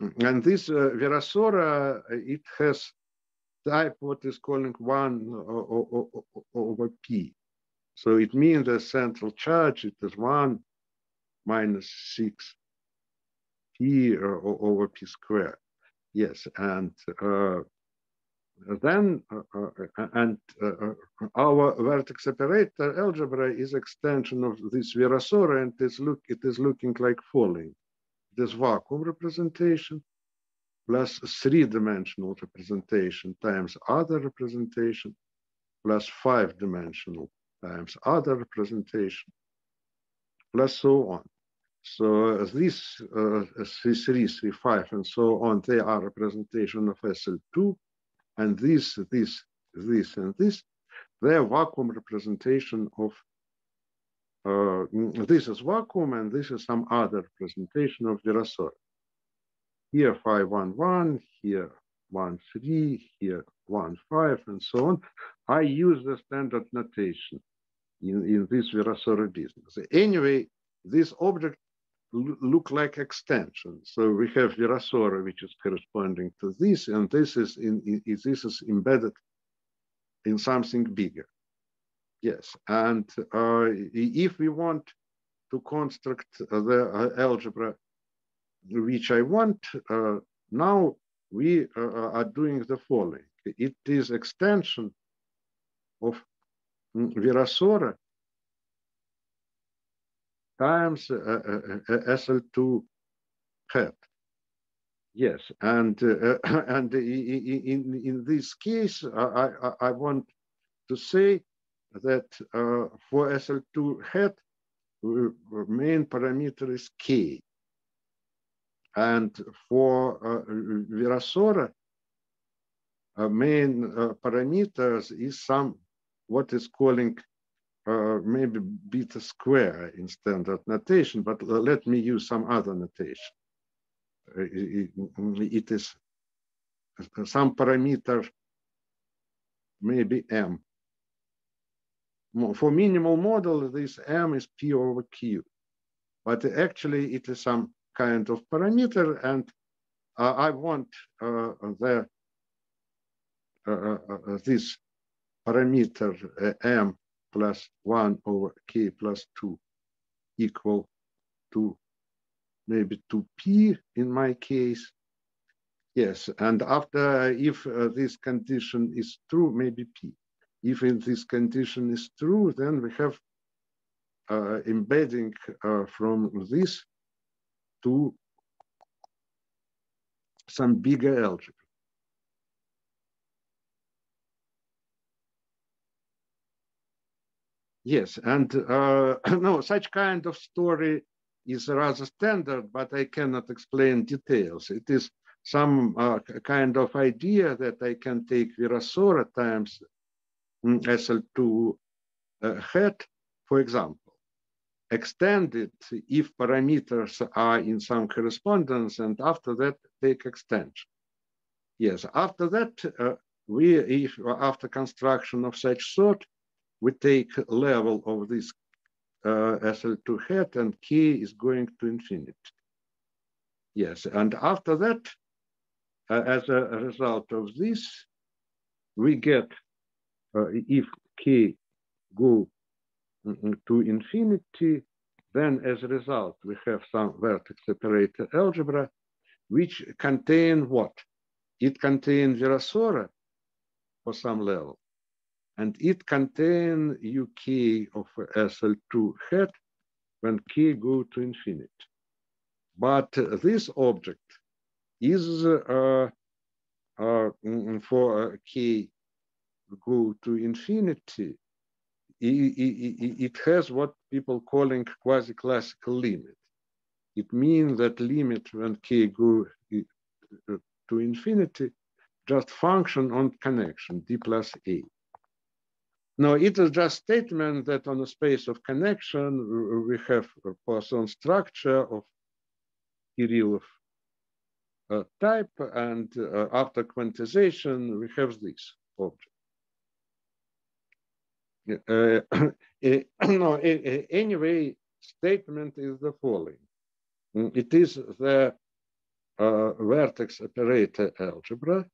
and this uh, Virasoro, it has type what is calling one over p. So it means the central charge, it is one minus six p over p squared. Yes, and uh, then uh, uh, and uh, our vertex operator algebra is extension of this Virasoro, and it's look it is looking like following. This vacuum representation plus three-dimensional representation times other representation plus five-dimensional times other representation plus so on. So these uh, C3, C5, and so on, they are representation of SL2, and this, this, this, and this, their vacuum representation of uh, this is vacuum, and this is some other representation of Virasoro here 511, here 13, here 15, and so on. I use the standard notation in, in this Virasoro business. Anyway, this object look like extension. So we have Virasoro, which is corresponding to this, and this is in, in this is embedded in something bigger. Yes, and uh, if we want to construct the uh, algebra which I want, uh, now we uh, are doing the following. It is extension of Virasoro times uh, SL2 hat. Yes, and uh, and in in this case, I, I, I want to say that uh, for SL2 hat, main parameter is k. And for uh, Virasoro, uh, main uh, parameters is some what is calling uh, maybe beta square in standard notation, but let me use some other notation. it, it is some parameter, maybe m. For minimal model, this m is p over q, but actually it is some kind of parameter and uh, I want uh, the uh, this parameter m plus 1 over k plus 2 equal to maybe 2p in my case. Yes, and after, if uh, this condition is true, maybe p. If this condition is true, then we have uh, embedding uh, from this to some bigger algebra. Yes, and uh, no, such kind of story is rather standard, but I cannot explain details. It is some uh, kind of idea that I can take Virasoro times mm, SL2 uh, hat, for example extend it if parameters are in some correspondence, and after that, take extension. Yes, after that, uh, we, if after construction of such sort, we take level of this uh, SL2 hat and k is going to infinity. Yes, and after that, uh, as a result of this, we get, uh, if k go to infinity, then as a result, we have some vertex operator algebra, which contain what? It contains Virasoro for some level, and it contains UK of SL2 hat when k go to infinity. But this object is uh, uh, for k go to infinity, it has what people calling quasi-classical limit. It means that limit when k go to infinity just function on connection d plus a. Now it is just statement that on a space of connection we have a Poisson structure of Kirillov uh, type and uh, after quantization we have this object. Uh, no, anyway, statement is the following. Mm, it is the uh, vertex operator algebra,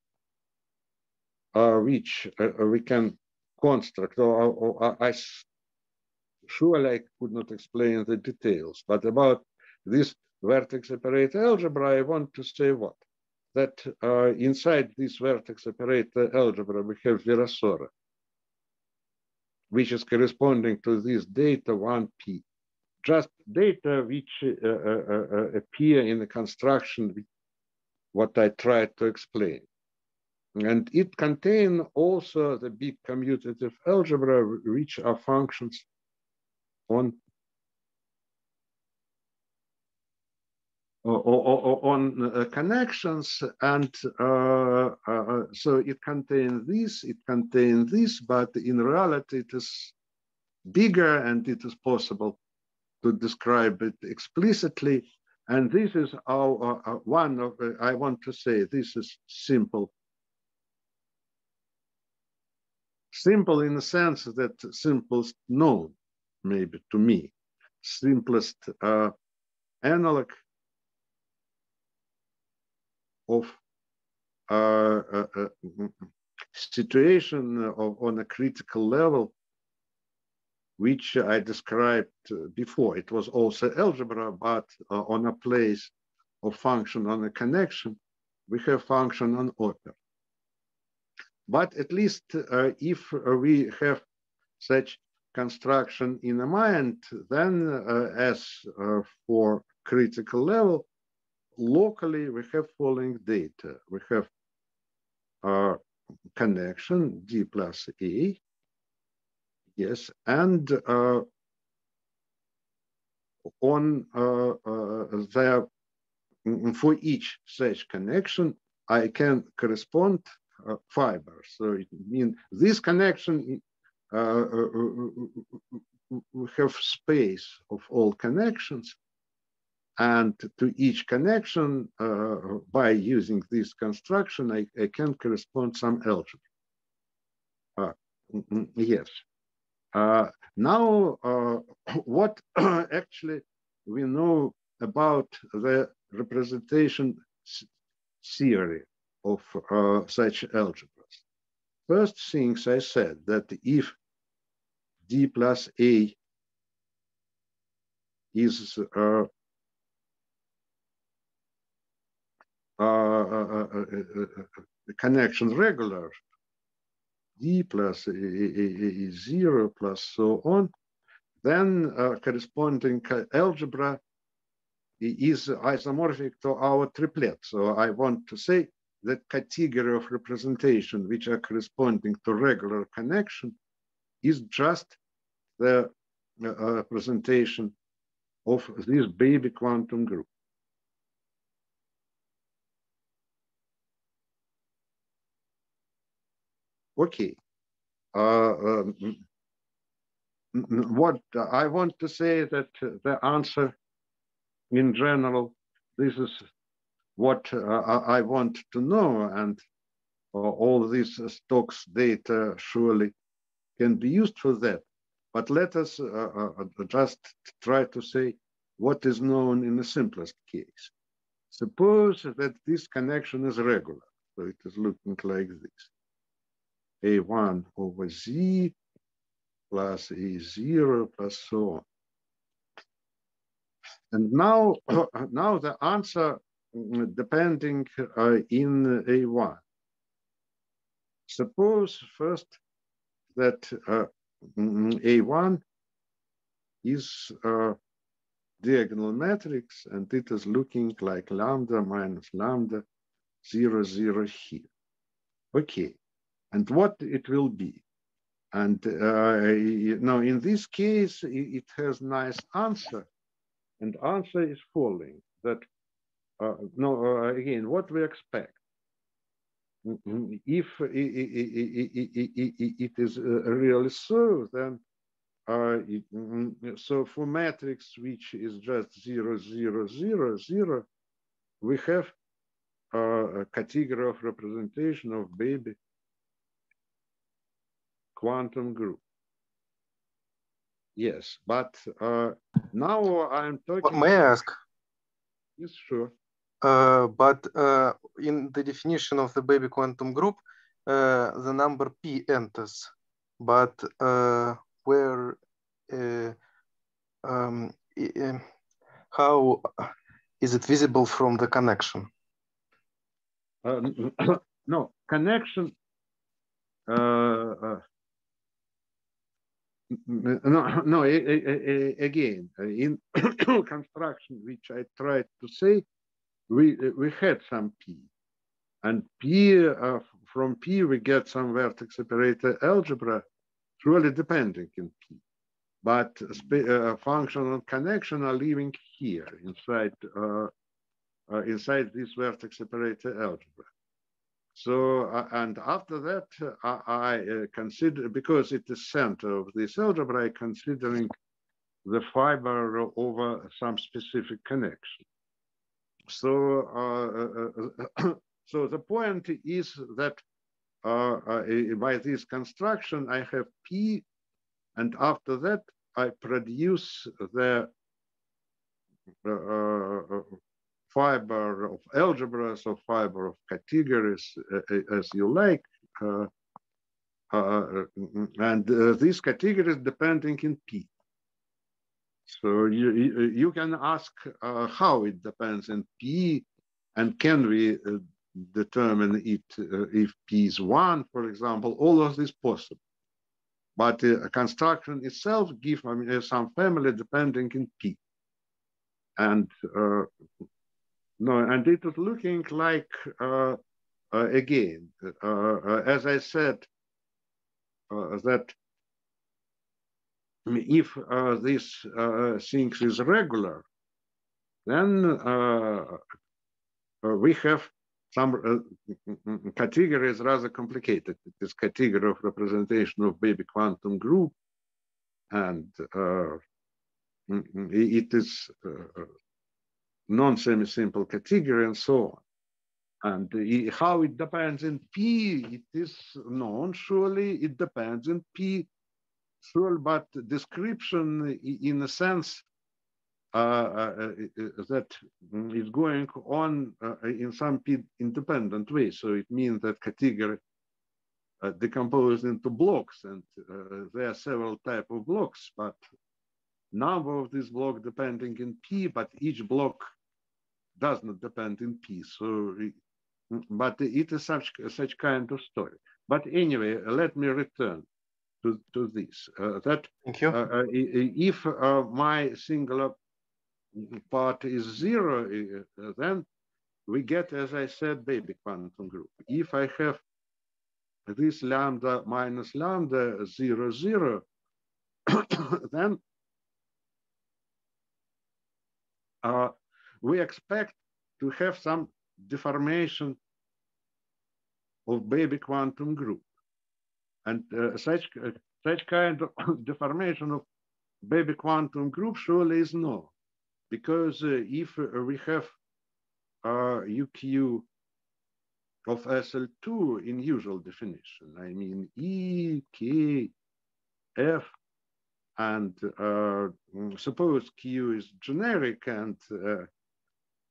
uh, which uh, we can construct, or, or, or I surely I could not explain the details, but about this vertex operator algebra, I want to say what? That uh, inside this vertex operator algebra, we have Virasoro which is corresponding to this data 1p. Just data which uh, uh, uh, uh, appear in the construction, what I tried to explain. And it contains also the big commutative algebra, which are functions on on uh, connections and uh, uh, so it contains this, it contains this, but in reality it is bigger and it is possible to describe it explicitly. And this is our uh, one of, uh, I want to say, this is simple. Simple in the sense that simplest known, maybe to me, simplest uh, analog of uh, uh, uh, situation of, on a critical level, which I described before. It was also algebra, but on a place of function on a connection, we have function on oper. But at least uh, if we have such construction in the mind, then uh, as uh, for critical level, locally we have following data. We have our connection D plus E, yes, and uh, on uh, uh, the for each such connection, I can correspond uh, fibers. So it means this connection uh, uh, we have space of all connections and to each connection, uh, by using this construction, I, I can correspond some algebra. Uh, yes. Uh, now, what actually we know about the representation theory of uh, such algebras? First things I said that if D plus A is uh, uh, connection regular, d plus A is zero plus so on, then uh, corresponding algebra is isomorphic to our triplet. So I want to say that category of representation which are corresponding to regular connection is just the uh, representation of this baby quantum group. okay. Uh, um, what I want to say that the answer in general, this is what uh, I want to know and uh, all these Stokes data surely can be used for that. But let us uh, just try to say what is known in the simplest case. Suppose that this connection is regular. So it is looking like this. A1 over Z plus A0 plus so on. And now, now the answer depending uh, in A1. Suppose first that uh, mm, A1 is a diagonal matrix and it is looking like lambda minus lambda zero zero here. Okay, and what it will be. And uh, now in this case, it has nice answer. And answer is following that, uh, no, uh, again, what we expect. If it is really so, then uh, so for matrix which is just zero, zero, zero, zero, we have uh, a category of representation of baby quantum group. Yes, but uh, now I'm talking. May I ask? Yes, sure. Uh, but uh, in the definition of the baby quantum group, uh, the number p enters. But uh, where, uh, um, how is it visible from the connection? no, connection no, no, again, in construction, which I tried to say, we, we had some P. And P, uh, from P, we get some vertex operator algebra, truly depending in P. But uh, functional connection are living here inside, uh, uh, inside this vertex operator algebra. So, uh, and after that, uh, I uh, consider, because it is center of this algebra, I considering the fiber over some specific connection. So, uh, so the point is that uh, by this construction, I have P, and after that, I produce the uh, fiber of algebras or fiber of categories uh, uh, as you like. Uh, uh, and uh, these categories depending in P. So you, you can ask uh, how it depends in P and can we determine it if P is one, for example, all of this possible. But the construction itself gives I mean, some family depending in P. And no, and it was looking like, uh, uh, again, uh, uh as I said, uh, that if uh, this uh, thing is regular, then uh, uh, we have some category is rather complicated. It is category of representation of baby quantum group, and mm, mm, it is non-semi-simple category and so on. And how it depends in P, it is known, surely it depends in P, sure, but description in a sense uh, uh, uh, that is going on uh, in some independent way. So it means that category uh, decomposed into blocks and uh, there are several type of blocks, but number of these blocks depending in P, but each block does not depend in P. So, but it is such such kind of story. But anyway, let me return to, to this. Uh, that Thank you. Uh, uh if uh, my singular part is zero, uh, then we get, as I said, baby quantum group. If I have this lambda minus lambda zero zero, then uh, we expect to have some deformation of baby quantum group. And uh, such, uh, such kind of deformation of baby quantum group surely is no, because uh, if uh, we have UQ uh, of SL2 in usual definition, I mean E, K, F, and uh, suppose Q is generic and uh,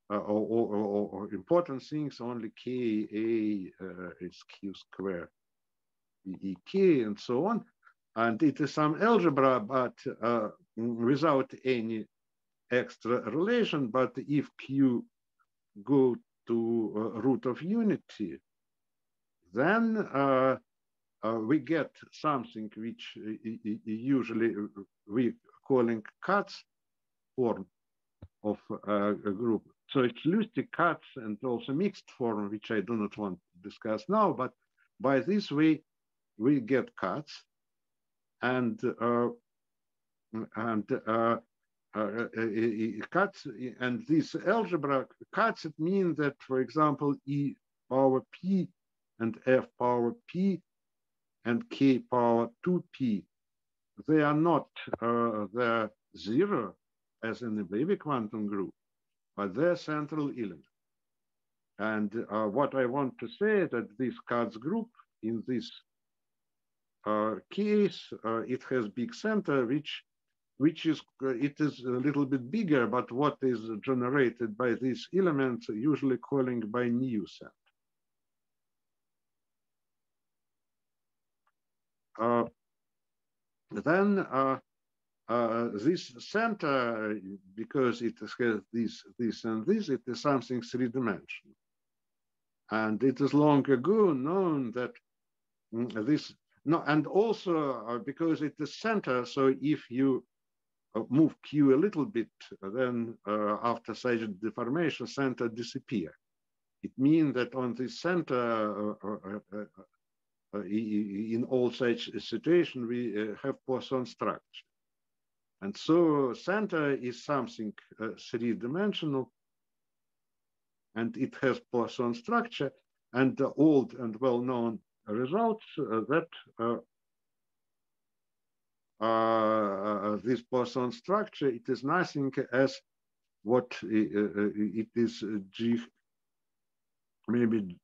or, or, or, or, important things only k a uh, is q squared e k and so on. And it is some algebra but uh, without any extra relation. But if q go to uh, root of unity then uh, uh, we get something which usually we calling Kac form of a group. So it's Lusztig Kac and also mixed form, which I do not want to discuss now, but by this way, we get Kac, and and uh, Kac and this algebra Kac it means that for example e power p and f power p and k power 2p they are not uh, the zero as in the baby quantum group but they're central element. And uh, what i want to say that this Kac group in this uh, case uh, it has big center which which is, uh, it is a little bit bigger, but what is generated by these elements, usually calling by new. Uh, then uh, uh, this center, because it has this, this and this, it is something three-dimensional. And it is long ago known that mm, this, no, and also uh, because it is center, so if you uh, move Q a little bit, then uh, after such deformation, center disappear. It means that on the center, uh, in all such situation, we have Poisson structure. And so center is something three-dimensional, and it has Poisson structure, and the old and well-known results that uh, uh, this Poisson structure, it is nothing as what uh, it is G, maybe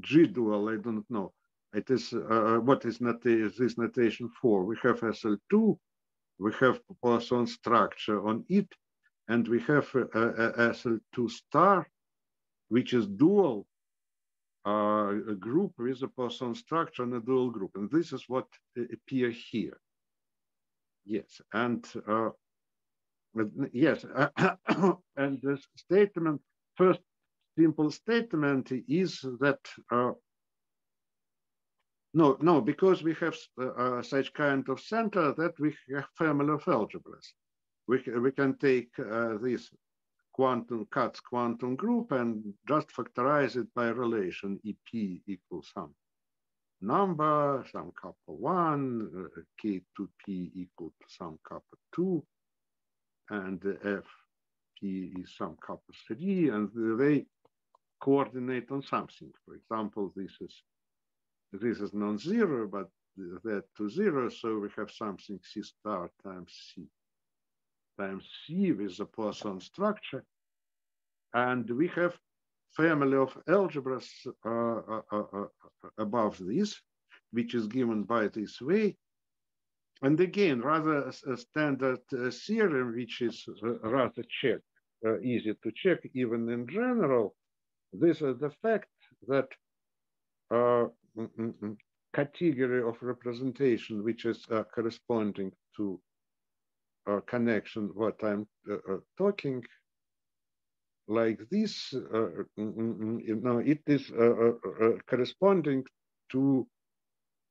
G dual, I don't know. It is, what is not this notation for? We have SL2, we have Poisson structure on it, and we have a, a SL2 star, which is dual uh, a group with a Poisson structure and a dual group. And this is what appear here. Yes, and uh, yes, and the statement, first simple statement is that uh, no, no, because we have uh, uh, such kind of center that we have family of algebras. We, we can take uh, this quantum Kac quantum group and just factorize it by relation EP equals some number, some kappa one, uh, K2P equal to some kappa two, and FP is some kappa three, and they coordinate on something. For example, this is this is non-zero, but that to zero, so we have something C star times C times C with the Poisson structure. And we have family of algebras uh, uh, above this, which is given by this way. And again, rather a standard uh, theorem, which is rather check, easy to check even in general, this is the fact that uh, mm, mm, mm, category of representation, which is uh, corresponding to uh, connection what I'm talking like this, uh, mm, mm, mm, you know, it is uh, uh, corresponding to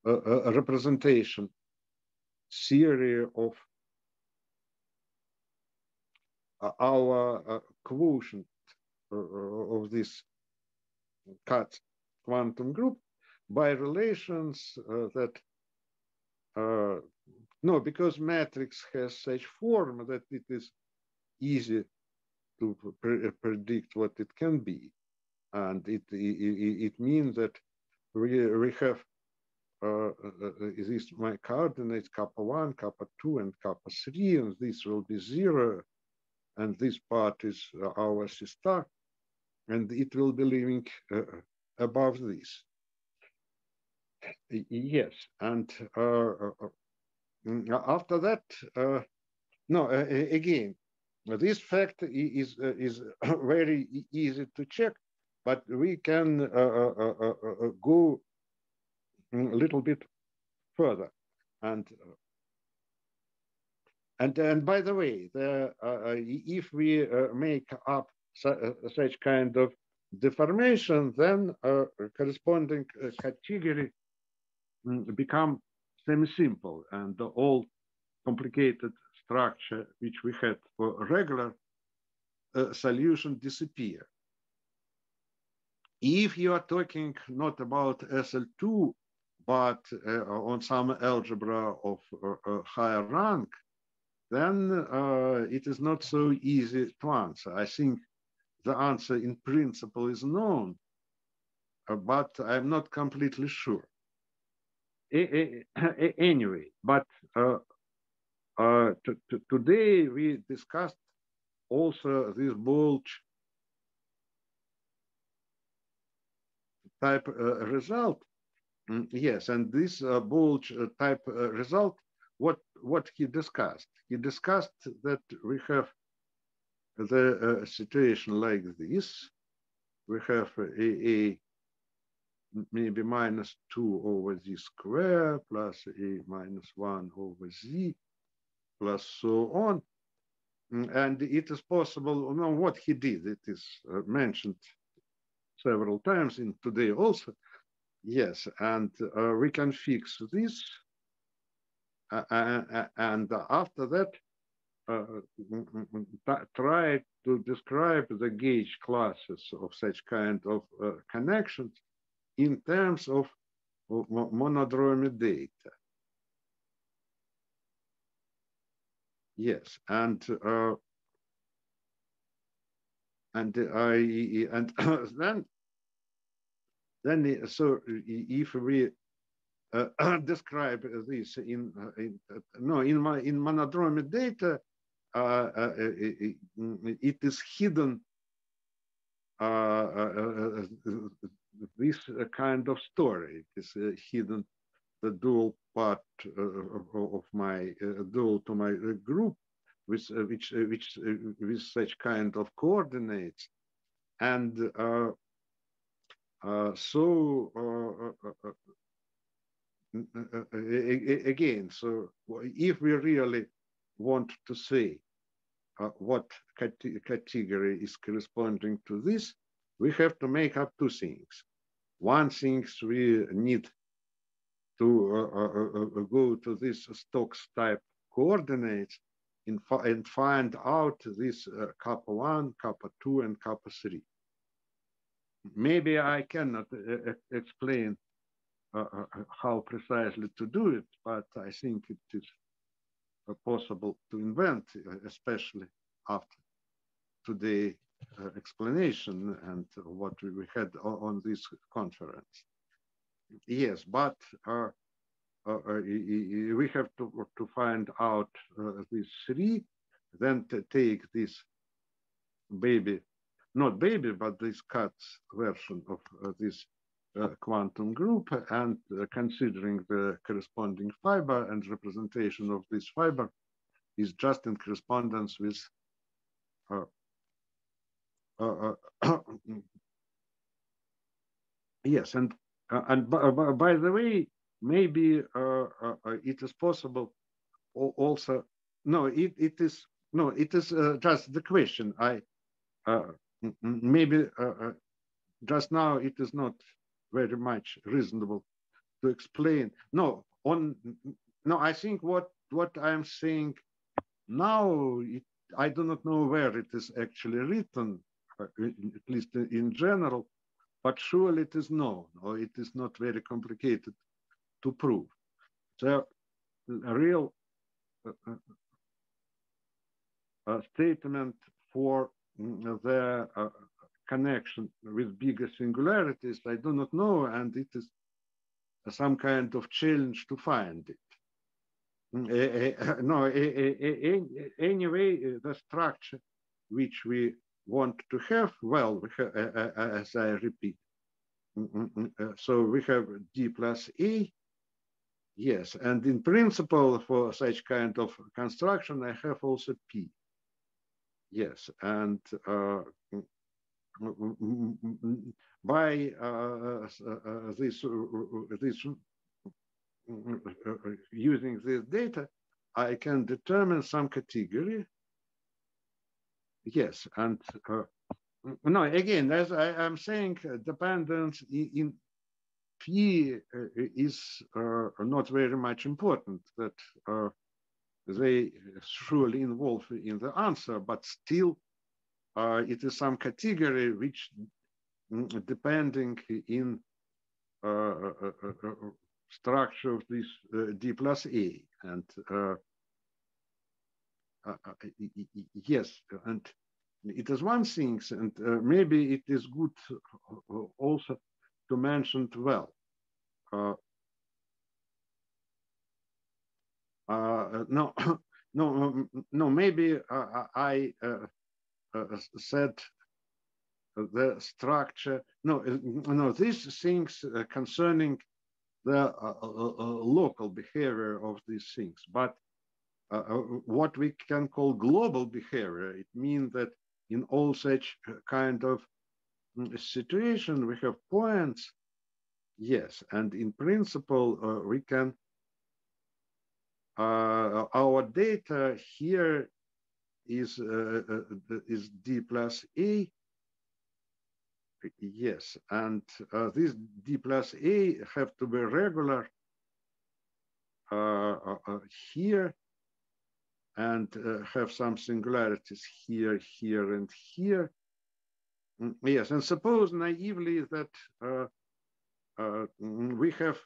a, representation theory of our quotient of this Kac quantum group by relations uh, that uh, no because matrix has such form that it is easy to pre predict what it can be. And it, it, it means that we, we have uh, uh, uh this my coordinates kappa one, kappa two, and kappa three, and this will be zero, and this part is uh, our sister, and it will be living uh, above this. Yes, and uh, after that, э, no, э, э, again, this fact is, uh, is very easy to check, but we can uh, uh, uh, uh, uh go a little bit further. And and and by the way, the, if we make up su such kind of deformation, then corresponding category mm, become semi-simple and all complicated structure which we had for regular uh, solution disappear. If you are talking not about SL2, but uh, on some algebra of uh, uh, higher rank, then it is not so easy to answer. I think the answer in principle is known, but I'm not completely sure. Anyway, but uh, uh, today we discussed also this Boalch type uh, result. Mm, yes, and this uh, Boalch uh, type uh, result, what what he discussed? He discussed that we have the situation like this. We have a, a maybe minus 2 over z square plus a minus 1 over z plus so on. Mm, and it is possible, you know, what he did, it is uh, mentioned several times in today also. Yes, and uh, we can fix this. Uh, and after that, uh, mm, mm, try to describe the gauge classes of such kind of uh, connections in terms of monodromy data. Yes, and uh, and I and then then so if we uh, describe this in, uh, in uh, no in my in monodromy data, uh, uh, it, it is hidden this uh, kind of story. is uh, hidden the dual part uh, of my uh, dual to my uh, group, with which uh, which with such kind of coordinates, and so again, so if we really want to see uh, what category is corresponding to this, we have to make up two things. One thing we need to uh, uh, uh, uh, go to this Stokes type coordinates in, and find out this uh, kappa 1, kappa 2, and kappa 3. Maybe I cannot explain how precisely to do it, but I think it is possible to invent, especially after today uh, explanation and what we had on this conference. Yes, but uh, uh, we have to, to find out these three, then to take this baby, not baby, but this Kac version of this uh, quantum group and uh, considering the corresponding fiber and representation of this fiber is just in correspondence with uh, uh, uh mm. yes, and uh, and uh, by the way, maybe uh, uh, it is possible also. No, it, it is no, it is just the question. I maybe just now it is not very much reasonable to explain. No, on no, I think what what I'm saying now, it, I do not know where it is actually written, at least in general, but surely it is known or it is not very complicated to prove. So a real uh, uh, statement for mm, the uh, connection with bigger singularities, I do not know, and it is some kind of challenge to find it. Mm, no, anyway, the structure which we want to have, well, we have, uh, uh, as I repeat, mm, mm, uh, so we have D plus A, yes, and in principle for such kind of construction, I have also P, yes, and uh, by uh, uh, this, this using this data, I can determine some category Yes, and uh, no, again, as I am saying, uh, dependence in P uh, is uh, not very much important that they surely involve in the answer, but still it is some category which mm, depending in structure of this D plus A. And Uh, uh, uh, yes, and it is one thing, and uh, maybe it is good also to mention well. Uh, uh, no, no, um, no. Maybe I said the structure. No, no. These things concerning the local behavior of these things, but uh, what we can call global behavior. It means that in all such kind of mm, situation, we have points. Yes, and in principle, uh, we can, uh, our data here is, uh, uh is D plus A. Yes, and uh, this D plus A have to be regular uh, here and uh, have some singularities here, here, and here. Mm, yes, and suppose naively that uh, uh, mm, we have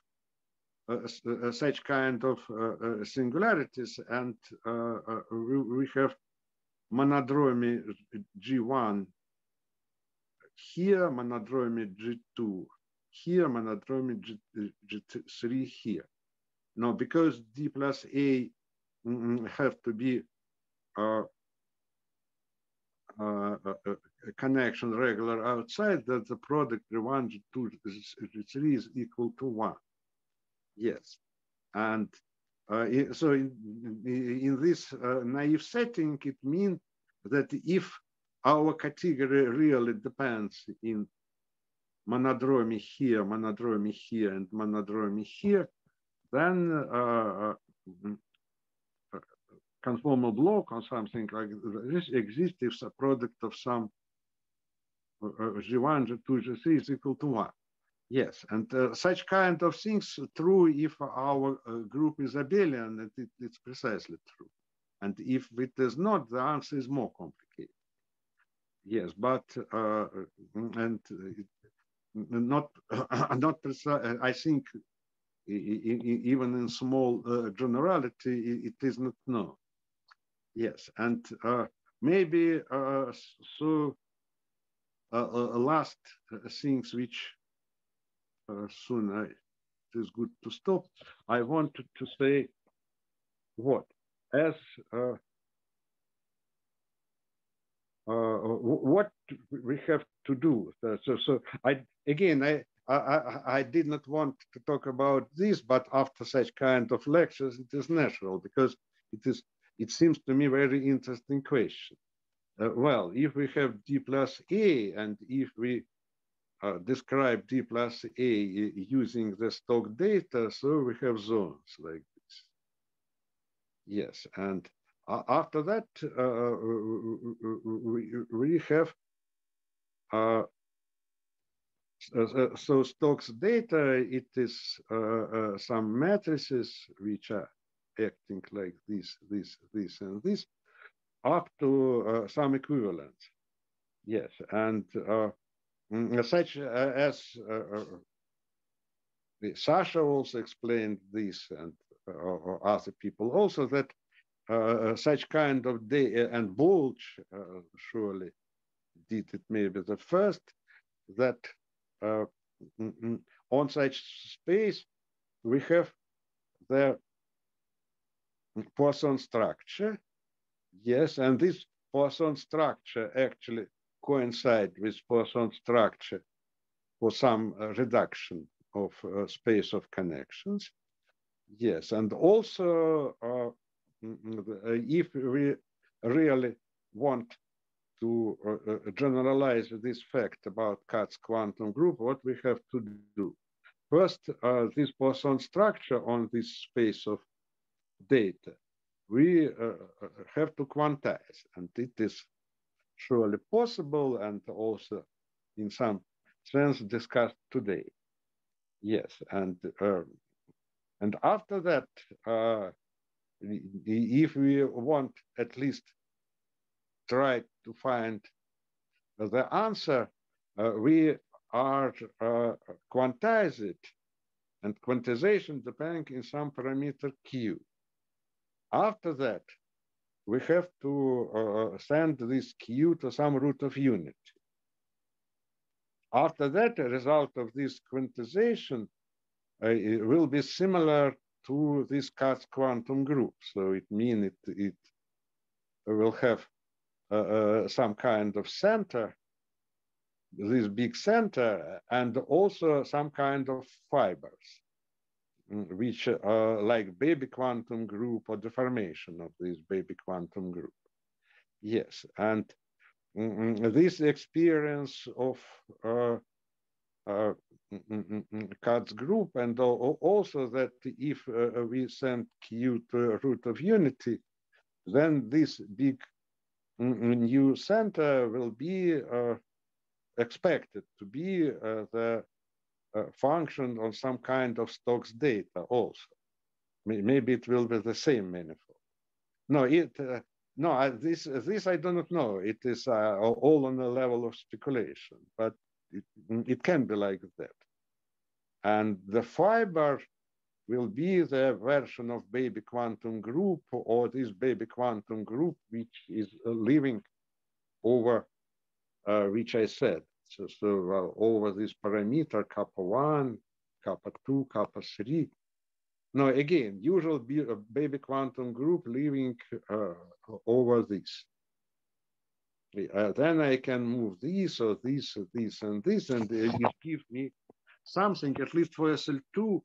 uh, uh, such kind of uh, singularities and we, we, have monodromy G1 here, monodromy G2 here, monodromy G, G3 here. Now, because D plus A have to be a connection regular outside that the product one two three is equal to one. Yes, and uh, so in, in this uh, naive setting, it means that if our category really depends in monodromy here, monodromy here, and monodromy here, then uh, uh conformal block or something like this exists if the product of some G1, G2, G3 is equal to one. Yes, and uh, such kind of things true if our uh, group is abelian, it, it's precisely true. And if it is not, the answer is more complicated. Yes, but uh, and not not precise. I think even in small uh, generality, it is not known. Yes, and uh, maybe uh, so uh, uh last uh, things which uh, soon I, it is good to stop. I wanted to say what as what we have to do. So, so I again I I, I, did not want to talk about this, but after such kind of lectures, it is natural because it is it seems to me very interesting question. Uh, well, if we have D plus A and if we uh, describe D plus A using the Stokes data, so we have zones like this. Yes, and uh, after that, we, we have uh, so Stokes data, it is uh, uh, some matrices which are acting like this, this, this, and this, up to uh, some equivalence. Yes, and uh, mm, such uh, as uh, uh, Sasha also explained this, and other people also that such kind of day and Boalch surely did it maybe the first that mm, mm, on such space we have the Poisson structure. Yes, and this Poisson structure actually coincide with Poisson structure for some uh, reduction of uh, space of connections. Yes, and also uh, mm, mm, if we really want to uh, uh, generalize this fact about Kac quantum group, what we have to do. First, uh, this Poisson structure on this space of data, we uh, uh, have to quantize, and it is surely possible and also in some sense discussed today. Yes, and uh, and after that, uh, if we want at least try to find the answer, uh, we are uh, quantize it and quantization depending in some parameter q. After that, we have to uh, send this q to some root of unity. After that, the result of this quantization uh, will be similar to this Kac quantum group. So it means it, it will have uh, uh, some kind of center, this big center, and also some kind of fibers, which are like baby quantum group or deformation of this baby quantum group. Yes, and mm, mm, this experience of uh, uh, Kac group, and also that if uh, we send Q to root of unity, then this big new center will be uh, expected to be uh, the uh, function on some kind of Stokes data also. Maybe it will be the same manifold. No, it uh, no I, this this I do not know. It is uh, all on the level of speculation, but it, it can be like that. And the fiber will be the version of baby quantum group or this baby quantum group which is living over uh, which I said. So, so uh, over this parameter kappa one, kappa two, kappa three. Now again, usual uh, baby quantum group living uh, over this. Uh, then I can move this or this or this and this, and it gives me something, at least for SL2,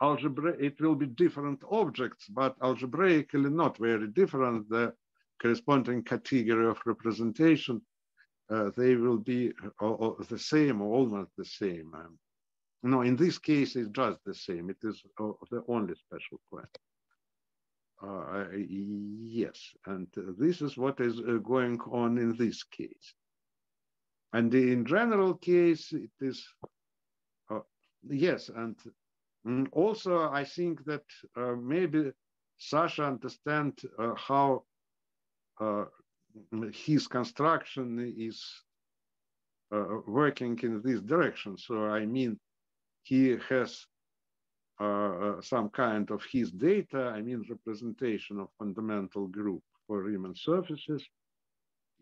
algebra, it will be different objects, but algebraically not very different. The corresponding category of representation, uh, they will be uh, uh, the same or almost the same. Um, no, in this case, it's just the same. It is uh, the only special point. Uh, yes, and this is what is uh, going on in this case. And in general case, it is, yes, and Mm, also, I think that maybe Sasha understand how his construction is uh, working in this direction. So I mean, he has uh, uh, some kind of his data, I mean representation of fundamental group for Riemann surfaces.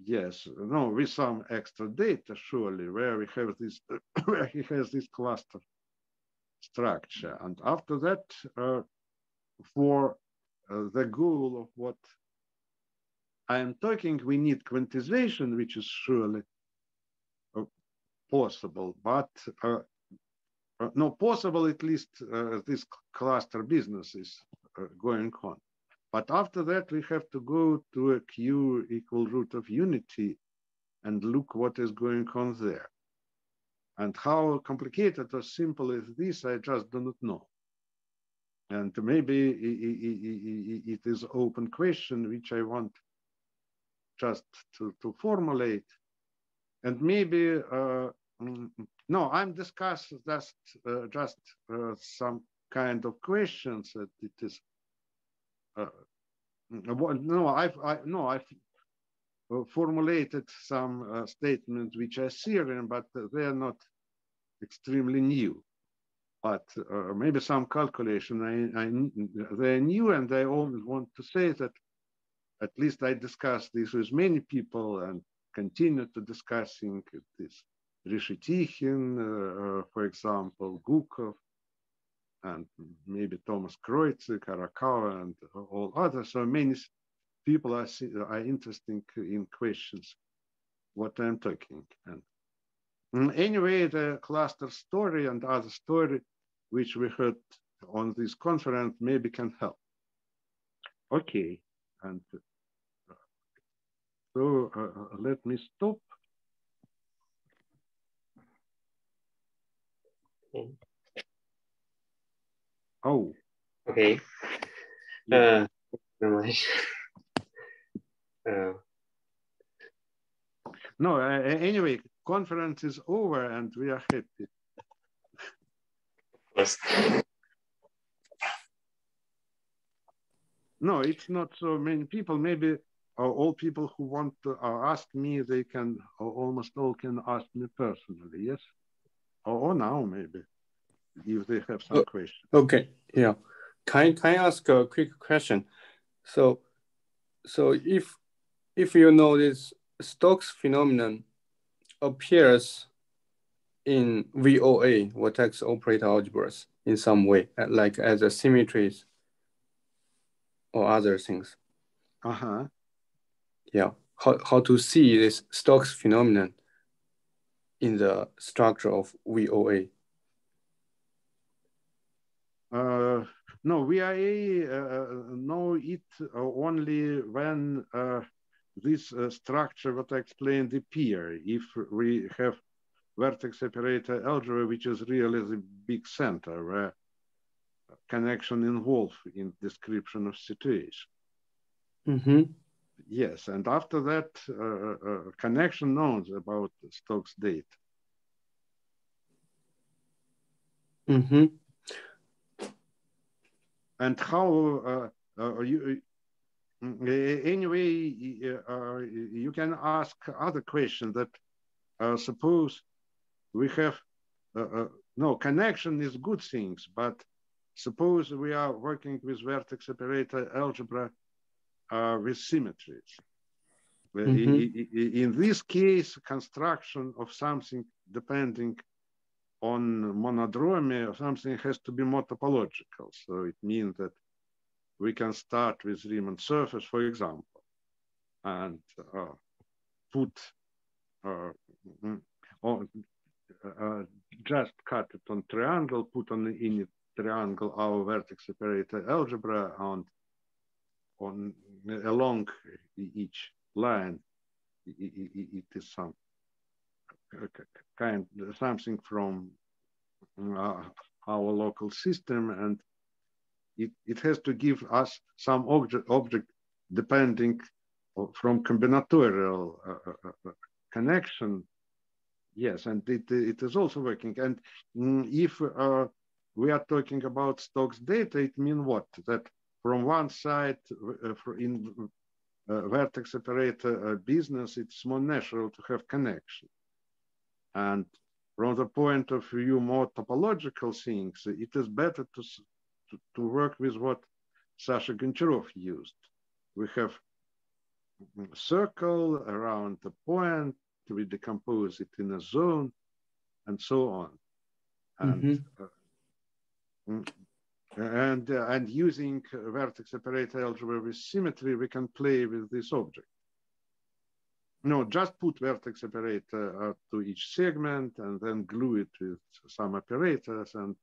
Yes, no, with some extra data, surely, where we have this, where he has this cluster structure. And after that, uh, for uh, the goal of what I am talking, we need quantization, which is surely uh, possible, but uh, uh, no possible, at least uh, this cluster business is going on. But after that, we have to go to a Q equal root of unity and look what is going on there. And how complicated or simple is this, I just do not know. And maybe it is open question, which I want just to, to formulate. And maybe, uh, mm, no, I'm discussing just, uh, just uh, some kind of questions that it is, uh, no, I've, I, no, I've uh, formulated some uh, statements which are Syrian, but they are not extremely new. But maybe some calculation I, I, they're new, and I always want to say that at least I discussed this with many people and continue to discussing this. Reshetikhin, uh, uh, for example, Gukov, and maybe Thomas Creutzig, Arakawa, and all others. So many people are, are interested in questions what I'm talking. And mm, anyway, the cluster story and other story which we heard on this conference maybe can help. Okay, and so uh, let me stop. Okay. Oh. Okay. Uh. Uh, no, uh, anyway, conference is over and we are happy. No, it's not so many people. Maybe uh, all people who want to uh, ask me, they can, almost all can ask me personally, yes? Or, or now, maybe. if they have some oh, questions. Okay, yeah. Can, can I ask a quick question? So, so if if you know this Stokes phenomenon appears in VOA, vertex operator algebras, in some way, like as a symmetries or other things. Uh-huh. Yeah, how, how to see this Stokes phenomenon in the structure of VOA? Uh, no, VOA uh, know it only when uh, this uh, structure what I explained appear. If we have vertex operator algebra, which is really the big center where connection involved in description of situation. Mm-hmm. Yes, and after that, uh, uh, connection knows about Stokes date. Mm-hmm. And how uh, uh you anyway uh, you can ask other questions that uh, suppose we have no connection is good things, but suppose we are working with vertex operator algebra uh, with symmetries. Mm-hmm. In this case, construction of something depending on monodromy or something has to be more topological. So it means that we can start with Riemann surface, for example, and uh, put uh, mm, on, uh, just cut it on triangle, put on in triangle our vertex operator algebra and on along each line it is some kind something from uh, our local system and it, it has to give us some object object depending from combinatorial uh, uh, connection. Yes and it, it is also working. And mm, if uh, we are talking about Stokes data it means what? That from one side uh, in uh, vertex operator uh, business, it's more natural to have connection. And from the point of view more topological things, it is better to, to, to work with what Sasha Goncharov used. We have circle around the point, we decompose it in a zone, and so on. And mm -hmm. uh, and, uh, and using vertex operator algebra with symmetry, we can play with this object. No, just put vertex operator uh, to each segment and then glue it with some operators and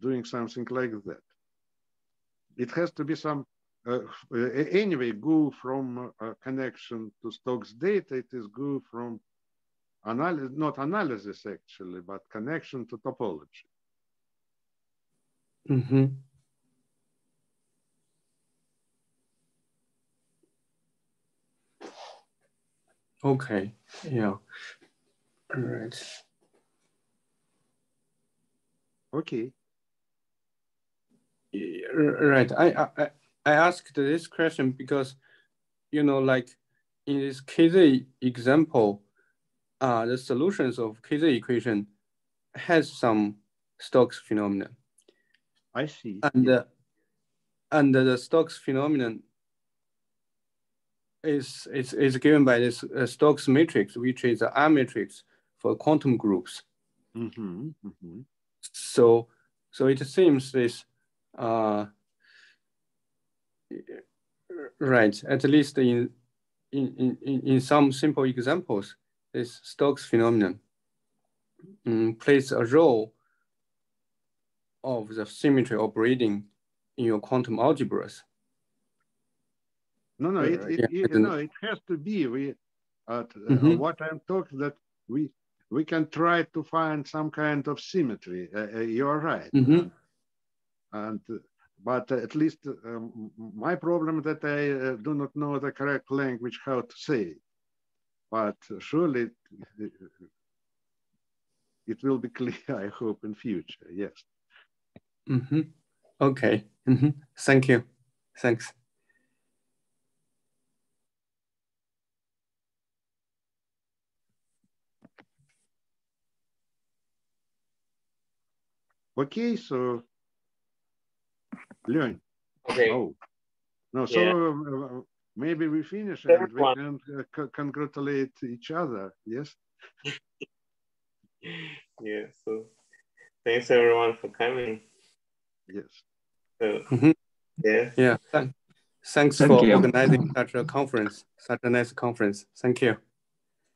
doing something like that. It has to be some, uh, anyway, go from connection to Stokes data, it is go from analysis, not analysis actually, but connection to topology. Mm-hmm. Okay. Yeah. All right. Okay. Yeah, Right. I I I asked this question because, you know, like in this KZ example, uh, the solutions of KZ equation has some Stokes phenomenon. I see. And, uh, and the Stokes phenomenon is, is, is given by this uh, Stokes matrix, which is the R matrix for quantum groups. Mm -hmm, mm -hmm. So, so it seems this, uh, right, at least in, in, in, in some simple examples, this Stokes phenomenon um, plays a role of the symmetry operating in your quantum algebras. No, no, it, uh, it, yeah. it no, it has to be. We, uh, mm -hmm. what I'm talking that we we can try to find some kind of symmetry. Uh, uh you're right, mm -hmm. and but at least um, my problem that I uh, do not know the correct language how to say it. But surely it, it will be clear. I hope in future. Yes. Mm -hmm. Okay. Mm -hmm. Thank you. Thanks. Okay, so Leon. Okay. Oh, no, so Yeah. uh, maybe we finish and we Everyone. can uh, co- congratulate each other. Yes. Yeah. So thanks everyone for coming. Yes. So Mhm. yeah. Yeah. Thank, thanks Thank for you. organizing such a conference, such a nice conference. Thank you.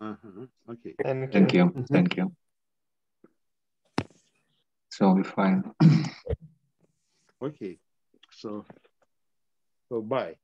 Uh-huh. Okay. Thank Thank you. Mhm. Thank you. So we fine. Okay. So, so bye.